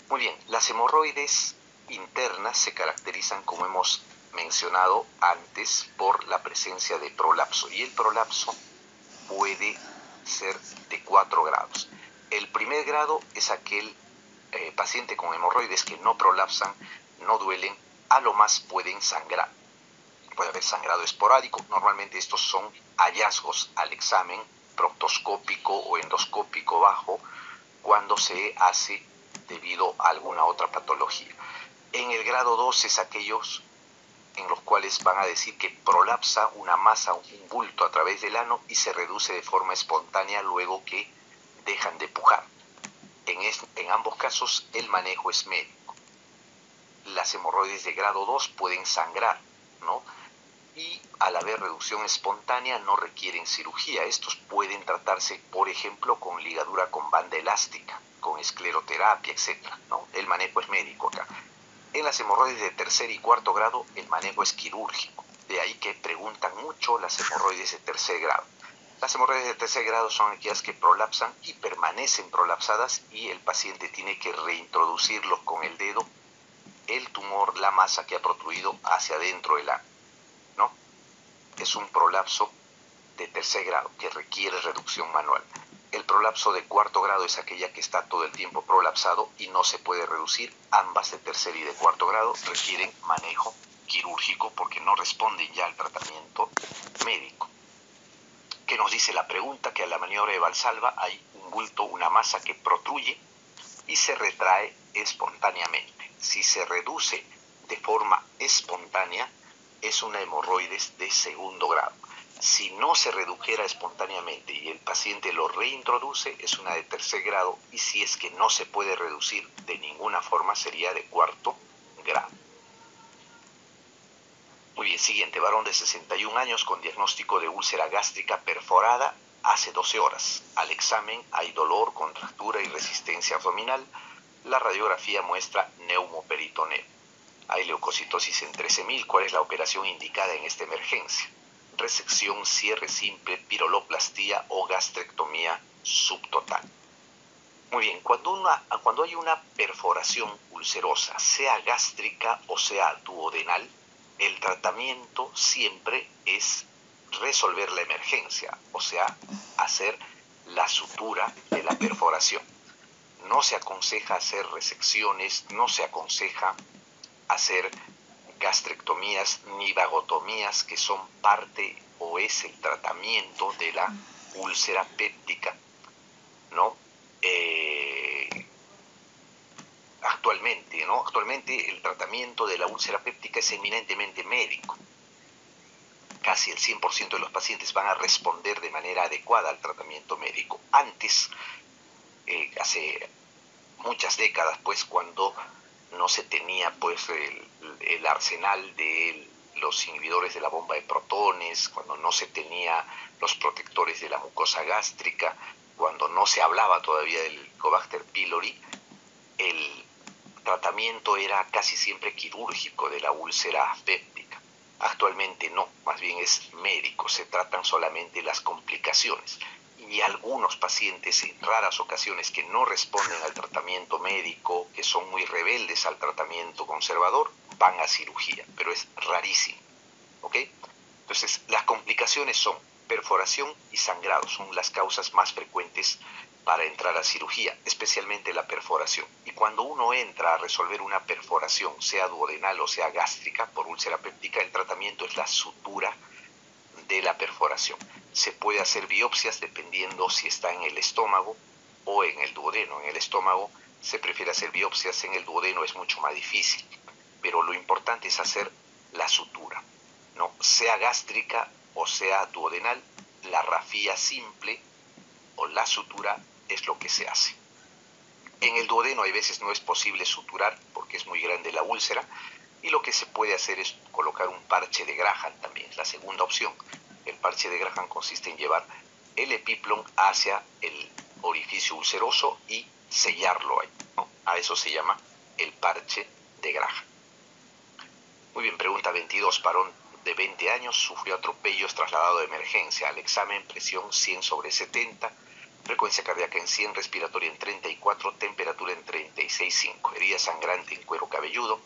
Muy bien, las hemorroides internas se caracterizan, como hemos mencionado antes, por la presencia de prolapso y el prolapso puede ser de 4 grados. El primer grado es aquel eh, paciente con hemorroides que no prolapsan, no duelen, a lo más pueden sangrar. Puede haber sangrado esporádico, normalmente estos son hallazgos al examen proctoscópico o endoscópico bajo cuando se hace debido a alguna otra patología. En el grado 2 es aquellos en los cuales van a decir que prolapsa una masa, un bulto a través del ano y se reduce de forma espontánea luego que dejan de pujar. En, ambos casos el manejo es médico. Las hemorroides de grado 2 pueden sangrar, ¿no? Y al haber reducción espontánea no requieren cirugía. Estos pueden tratarse, por ejemplo, con ligadura con banda elástica, con escleroterapia, etc. ¿no? El manejo es médico acá. En las hemorroides de tercer y cuarto grado, el manejo es quirúrgico. De ahí que preguntan mucho las hemorroides de tercer grado. Las hemorroides de tercer grado son aquellas que prolapsan y permanecen prolapsadas y el paciente tiene que reintroducirlo con el dedo, el tumor, la masa que ha protruido hacia adentro del ano. Es un prolapso de tercer grado que requiere reducción manual. El prolapso de cuarto grado es aquella que está todo el tiempo prolapsado y no se puede reducir. Ambas de tercer y de cuarto grado requieren manejo quirúrgico porque no responden ya al tratamiento médico. ¿Qué nos dice la pregunta? Que a la maniobra de Valsalva hay un bulto, una masa que protruye y se retrae espontáneamente. Si se reduce de forma espontánea, es una hemorroides de segundo grado. Si no se redujera espontáneamente y el paciente lo reintroduce, es una de tercer grado y si es que no se puede reducir de ninguna forma, sería de cuarto grado. Muy bien, siguiente, varón de 61 años con diagnóstico de úlcera gástrica perforada hace 12 horas. Al examen hay dolor, contractura y resistencia abdominal. La radiografía muestra neumoperitoneo. Hay leucocitosis en 13.000. ¿Cuál es la operación indicada en esta emergencia? resección, cierre simple, piroloplastía o gastrectomía subtotal. Muy bien, cuando, cuando hay una perforación ulcerosa, sea gástrica o sea duodenal, el tratamiento siempre es resolver la emergencia, o sea, hacer la sutura de la perforación. No se aconseja hacer resecciones, no se aconseja hacer gastrectomías ni vagotomías que son parte o es el tratamiento de la úlcera péptica, ¿no? Eh, actualmente, ¿no? Actualmente el tratamiento de la úlcera péptica es eminentemente médico. Casi el 100% de los pacientes van a responder de manera adecuada al tratamiento médico. Antes, eh, hace muchas décadas, pues, cuando no se tenía pues el, arsenal de los inhibidores de la bomba de protones, cuando no se tenía los protectores de la mucosa gástrica, cuando no se hablaba todavía del Cobacter pylori, el tratamiento era casi siempre quirúrgico de la úlcera péptica. Actualmente no, más bien es médico, se tratan solamente las complicaciones y algunos pacientes en raras ocasiones que no responden al tratamiento médico, que son muy rebeldes al tratamiento conservador, van a cirugía, pero es rarísimo. ¿Ok? Entonces, las complicaciones son perforación y sangrado, son las causas más frecuentes para entrar a cirugía, especialmente la perforación. Y cuando uno entra a resolver una perforación, sea duodenal o sea gástrica, por úlcera péptica, el tratamiento es la sutura de la perforación. Se puede hacer biopsias dependiendo si está en el estómago o en el duodeno. En el estómago se prefiere hacer biopsias, en el duodeno es mucho más difícil, pero lo importante es hacer la sutura, ¿no? sea gástrica o sea duodenal, la rafía simple o la sutura es lo que se hace. En el duodeno hay veces no es posible suturar porque es muy grande la úlcera, Y lo que se puede hacer es colocar un parche de Graham también, la segunda opción. El parche de Graham consiste en llevar el epiplon hacia el orificio ulceroso y sellarlo ahí. A eso se llama el parche de Graham. Muy bien, pregunta 22. Parón de 20 años sufrió atropellos trasladado de emergencia. Al examen, presión 100 sobre 70, frecuencia cardíaca en 100, respiratoria en 34, temperatura en 36,5, herida sangrante en cuero cabelludo,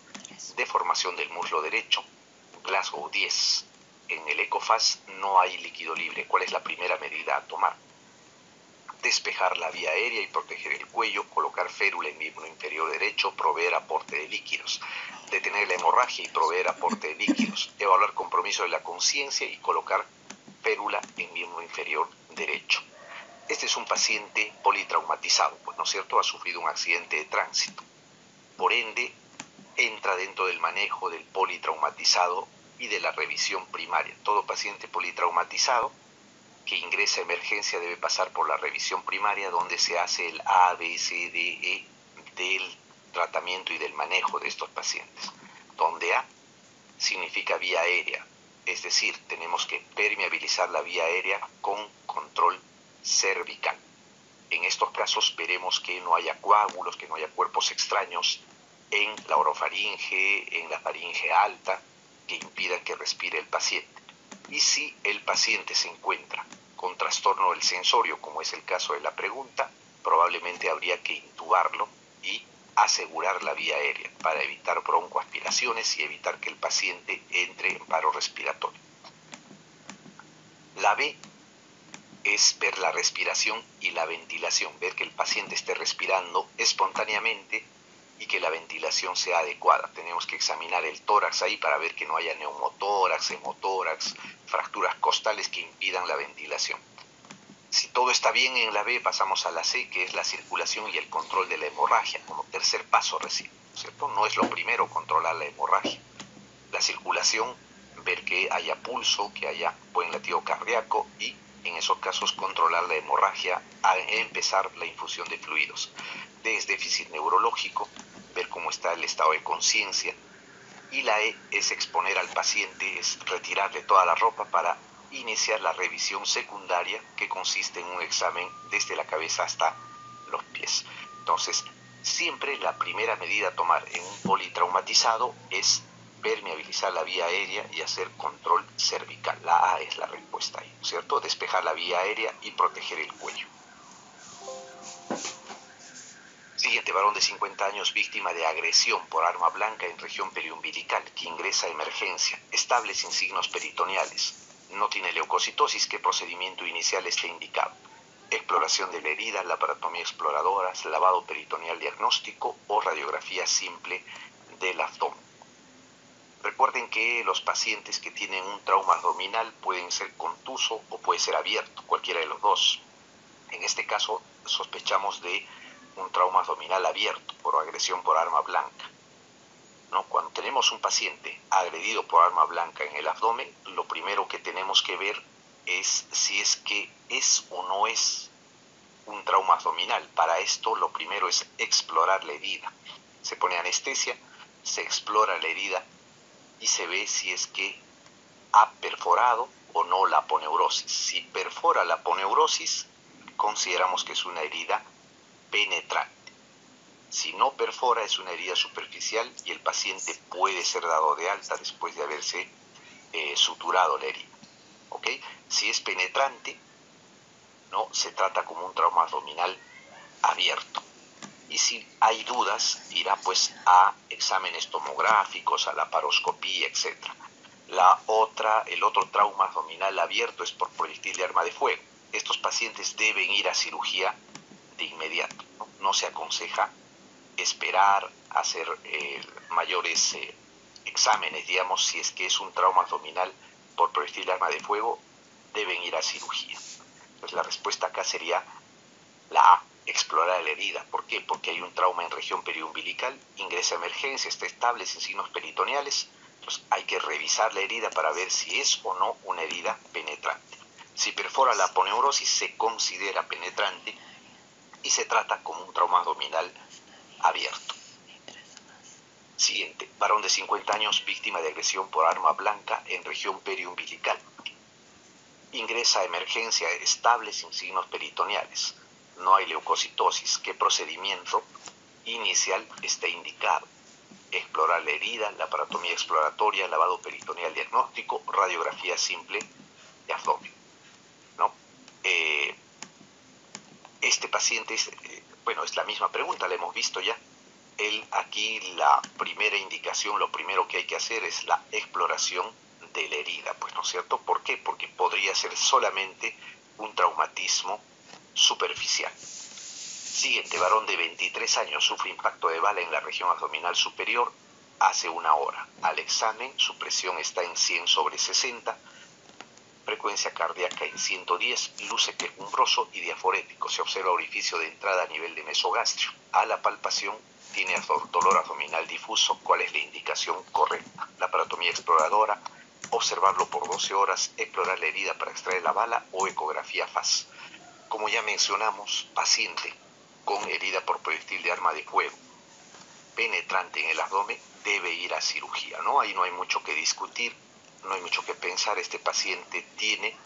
deformación del muslo derecho, Glasgow 10. En el ECOFAS no hay líquido libre. ¿Cuál es la primera medida a tomar? Despejar la vía aérea y proteger el cuello, colocar férula en miembro inferior derecho, proveer aporte de líquidos, detener la hemorragia y proveer aporte de líquidos, evaluar compromiso de la conciencia y colocar férula en miembro inferior derecho. Este es un paciente politraumatizado, pues, ¿no es cierto? Ha sufrido un accidente de tránsito. Por ende, entra dentro del manejo del politraumatizado y de la revisión primaria. Todo paciente politraumatizado que ingresa a emergencia debe pasar por la revisión primaria donde se hace el A, E del tratamiento y del manejo de estos pacientes. Donde A significa vía aérea, es decir, tenemos que permeabilizar la vía aérea con control cervical. En estos casos veremos que no haya coágulos, que no haya cuerpos extraños en la orofaringe, en la faringe alta, que impidan que respire el paciente. Y si el paciente se encuentra con trastorno del sensorio, como es el caso de la pregunta, probablemente habría que intubarlo y asegurar la vía aérea para evitar broncoaspiraciones y evitar que el paciente entre en paro respiratorio. La B es ver la respiración y la ventilación, ver que el paciente esté respirando espontáneamente y que la ventilación sea adecuada. Tenemos que examinar el tórax ahí para ver que no haya neumotórax, hemotórax, fracturas costales que impidan la ventilación. Si todo está bien en la B, pasamos a la C, que es la circulación y el control de la hemorragia, como tercer paso recién, ¿cierto? No es lo primero controlar la hemorragia. La circulación, ver que haya pulso, que haya buen latido cardíaco y en esos casos controlar la hemorragia a empezar la infusión de fluidos. Es déficit neurológico, ver cómo está el estado de conciencia. Y la E es exponer al paciente, es retirarle toda la ropa para iniciar la revisión secundaria que consiste en un examen desde la cabeza hasta los pies. Entonces, siempre la primera medida a tomar en un politraumatizado es permeabilizar la vía aérea y hacer control cervical. La A es la respuesta ahí, ¿cierto? Despejar la vía aérea y proteger el cuello. Siguiente, varón de 50 años víctima de agresión por arma blanca en región periumbilical que ingresa a emergencia, estable sin signos peritoneales no tiene leucocitosis, ¿qué procedimiento inicial está indicado? Exploración de la herida, laparotomía exploradora, lavado peritoneal diagnóstico o radiografía simple del abdomen. Recuerden que los pacientes que tienen un trauma abdominal pueden ser contuso o puede ser abierto, cualquiera de los dos. En este caso sospechamos de un trauma abdominal abierto por agresión por arma blanca. ¿no? Cuando tenemos un paciente agredido por arma blanca en el abdomen, lo primero que tenemos que ver es si es que es o no es un trauma abdominal. Para esto lo primero es explorar la herida. Se pone anestesia, se explora la herida y se ve si es que ha perforado o no la aponeurosis. Si perfora la aponeurosis, consideramos que es una herida penetrante. Si no perfora es una herida superficial y el paciente puede ser dado de alta después de haberse eh, suturado la herida. Si es penetrante, no se trata como un trauma abdominal abierto. Y si hay dudas, irá pues a exámenes tomográficos, a la paroscopía, etc. La otra, el otro trauma abdominal abierto es por proyectil de arma de fuego. Estos pacientes deben ir a cirugía de inmediato. no se aconseja esperar, hacer eh, mayores eh, exámenes, digamos, si es que es un trauma abdominal por proyectil arma de fuego, deben ir a cirugía. Pues la respuesta acá sería la A, explorar la herida. ¿Por qué? Porque hay un trauma en región periumbilical, ingresa a emergencia, está estable sin signos peritoneales, hay que revisar la herida para ver si es o no una herida penetrante. Si perfora la aponeurosis se considera penetrante y se trata como un trauma abdominal abierto. Siguiente, varón de 50 años víctima de agresión por arma blanca en región periumbilical. Ingresa a emergencia estable sin signos peritoneales. No hay leucocitosis. ¿Qué procedimiento inicial está indicado? Explorar la herida, la paratomía exploratoria, lavado peritoneal diagnóstico, radiografía simple de abdomen. ¿no? Eh, este paciente, es, eh, bueno, es la misma pregunta, la hemos visto ya él aquí la primera indicación, lo primero que hay que hacer es la exploración de la herida, pues no es cierto, ¿por qué? Porque podría ser solamente un traumatismo superficial. Siguiente, varón de 23 años sufre impacto de bala en la región abdominal superior hace una hora. Al examen su presión está en 100 sobre 60, frecuencia cardíaca en 110, luce quejumbroso y diaforético. Se observa orificio de entrada a nivel de mesogastrio. A la palpación tiene dolor abdominal difuso, ¿cuál es la indicación correcta? La paratomía exploradora, observarlo por 12 horas, explorar la herida para extraer la bala o ecografía FAS. Como ya mencionamos, paciente con herida por proyectil de arma de fuego penetrante en el abdomen debe ir a cirugía, ¿no? Ahí no hay mucho que discutir, no hay mucho que pensar, este paciente tiene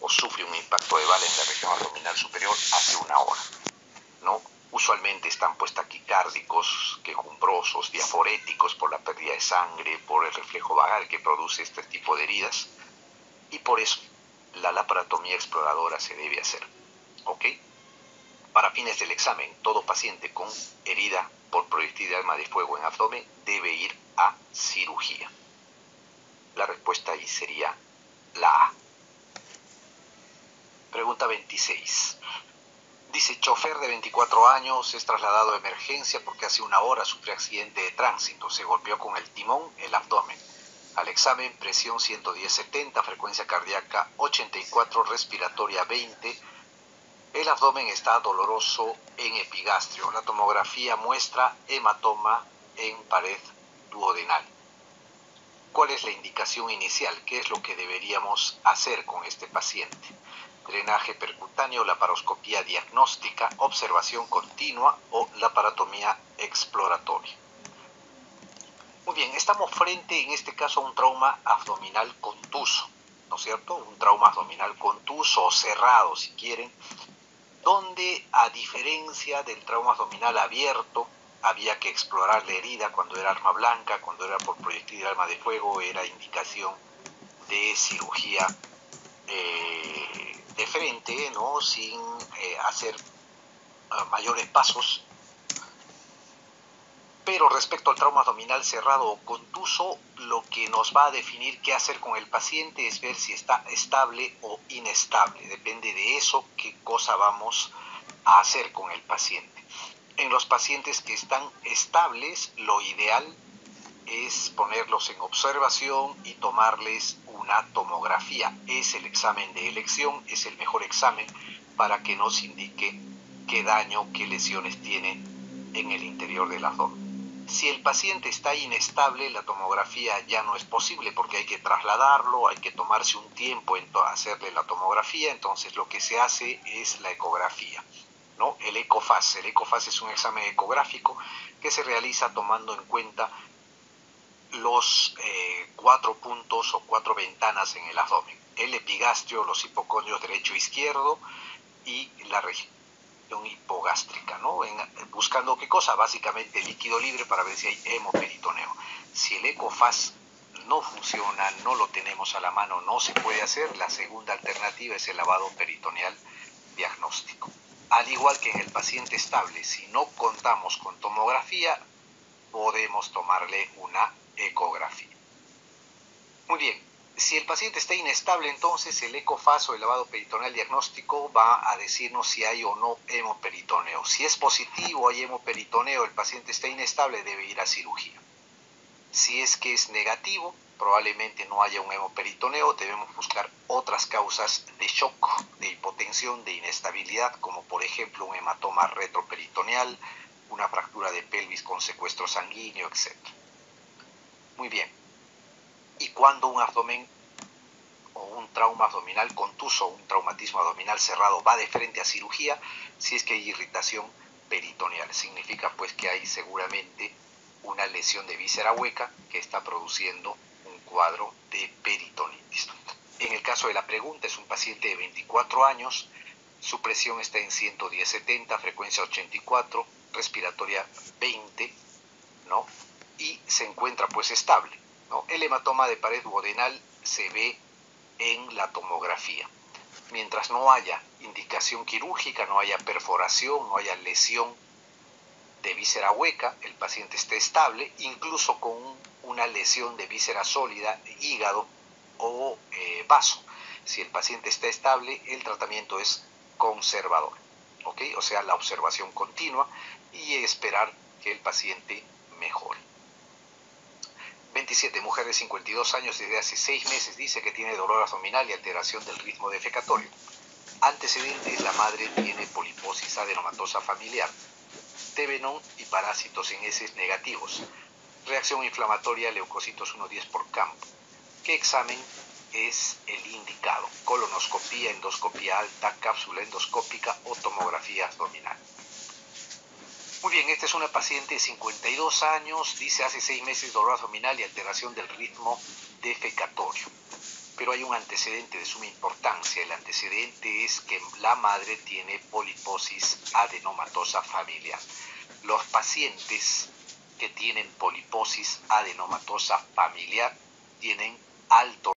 o sufre un impacto de bala en la región abdominal superior hace una hora, ¿no? usualmente están pues taquicárdicos, quejumbrosos, diaforéticos por la pérdida de sangre, por el reflejo vagal que produce este tipo de heridas, y por eso la laparotomía exploradora se debe hacer. ¿Ok? Para fines del examen, todo paciente con herida por proyectil de arma de fuego en abdomen debe ir a cirugía. La respuesta ahí sería la A. Pregunta 26. Dice, chofer de 24 años es trasladado a emergencia porque hace una hora sufrió accidente de tránsito. Se golpeó con el timón, el abdomen. Al examen, presión 110-70, frecuencia cardíaca 84, respiratoria 20. El abdomen está doloroso en epigastrio. La tomografía muestra hematoma en pared duodenal. ¿Cuál es la indicación inicial? ¿Qué es lo que deberíamos hacer con este paciente? drenaje percutáneo, laparoscopía diagnóstica, observación continua o laparatomía exploratoria. Muy bien, estamos frente en este caso a un trauma abdominal contuso, ¿no es cierto? Un trauma abdominal contuso o cerrado, si quieren, donde a diferencia del trauma abdominal abierto, había que explorar la herida cuando era arma blanca, cuando era por proyectil de arma de fuego, era indicación de cirugía eh, de frente, ¿no? sin eh, hacer ah, mayores pasos. Pero respecto al trauma abdominal cerrado o contuso, lo que nos va a definir qué hacer con el paciente es ver si está estable o inestable. Depende de eso qué cosa vamos a hacer con el paciente. En los pacientes que están estables, lo ideal es ponerlos en observación y tomarles una tomografía. Es el examen de elección, es el mejor examen para que nos indique qué daño, qué lesiones tiene en el interior del abdomen. Si el paciente está inestable, la tomografía ya no es posible porque hay que trasladarlo, hay que tomarse un tiempo en hacerle la tomografía, entonces lo que se hace es la ecografía. El ECOFAS. El ECOFAS es un examen ecográfico que se realiza tomando en cuenta los eh, cuatro puntos o cuatro ventanas en el abdomen, el epigastrio, los hipocondrios derecho e izquierdo y la región hipogástrica, ¿no? buscando qué cosa, básicamente líquido libre para ver si hay hemoperitoneo. Si el ECOFAS no funciona, no lo tenemos a la mano, no se puede hacer, la segunda alternativa es el lavado peritoneal diagnóstico. Al igual que en el paciente estable, si no contamos con tomografía, podemos tomarle una ecografía. Muy bien, si el paciente está inestable, entonces el ecofaz o el lavado peritoneal diagnóstico va a decirnos si hay o no hemoperitoneo. Si es positivo, hay hemoperitoneo, el paciente está inestable, debe ir a cirugía. Si es que es negativo, probablemente no haya un hemoperitoneo, debemos buscar otras causas de shock, de hipotensión, de inestabilidad, como por ejemplo un hematoma retroperitoneal, una fractura de pelvis con secuestro sanguíneo, etc. Muy bien. ¿Y cuando un abdomen o un trauma abdominal contuso, un traumatismo abdominal cerrado va de frente a cirugía? Si es que hay irritación peritoneal. Significa pues que hay seguramente una lesión de víscera hueca que está produciendo cuadro de peritonitis. En el caso de la pregunta, es un paciente de 24 años, su presión está en 110-70, frecuencia 84, respiratoria 20, ¿no? Y se encuentra pues estable, ¿no? El hematoma de pared duodenal se ve en la tomografía. Mientras no haya indicación quirúrgica, no haya perforación, no haya lesión de víscera hueca, el paciente esté estable, incluso con una lesión de víscera sólida, hígado o eh, vaso. Si el paciente está estable, el tratamiento es conservador, ¿ok? O sea, la observación continua y esperar que el paciente mejore. 27. Mujer de 52 años desde hace 6 meses dice que tiene dolor abdominal y alteración del ritmo defecatorio. Antecedentes, la madre tiene poliposis adenomatosa familiar Tevenón y parásitos en heces negativos. Reacción inflamatoria leucocitos 1.10 por campo. ¿Qué examen es el indicado? Colonoscopía, endoscopía alta, cápsula endoscópica o tomografía abdominal. Muy bien, esta es una paciente de 52 años, dice hace 6 meses dolor abdominal y alteración del ritmo defecatorio. Pero hay un antecedente de suma importancia. El antecedente es que la madre tiene poliposis adenomatosa familiar los pacientes que tienen poliposis adenomatosa familiar tienen alto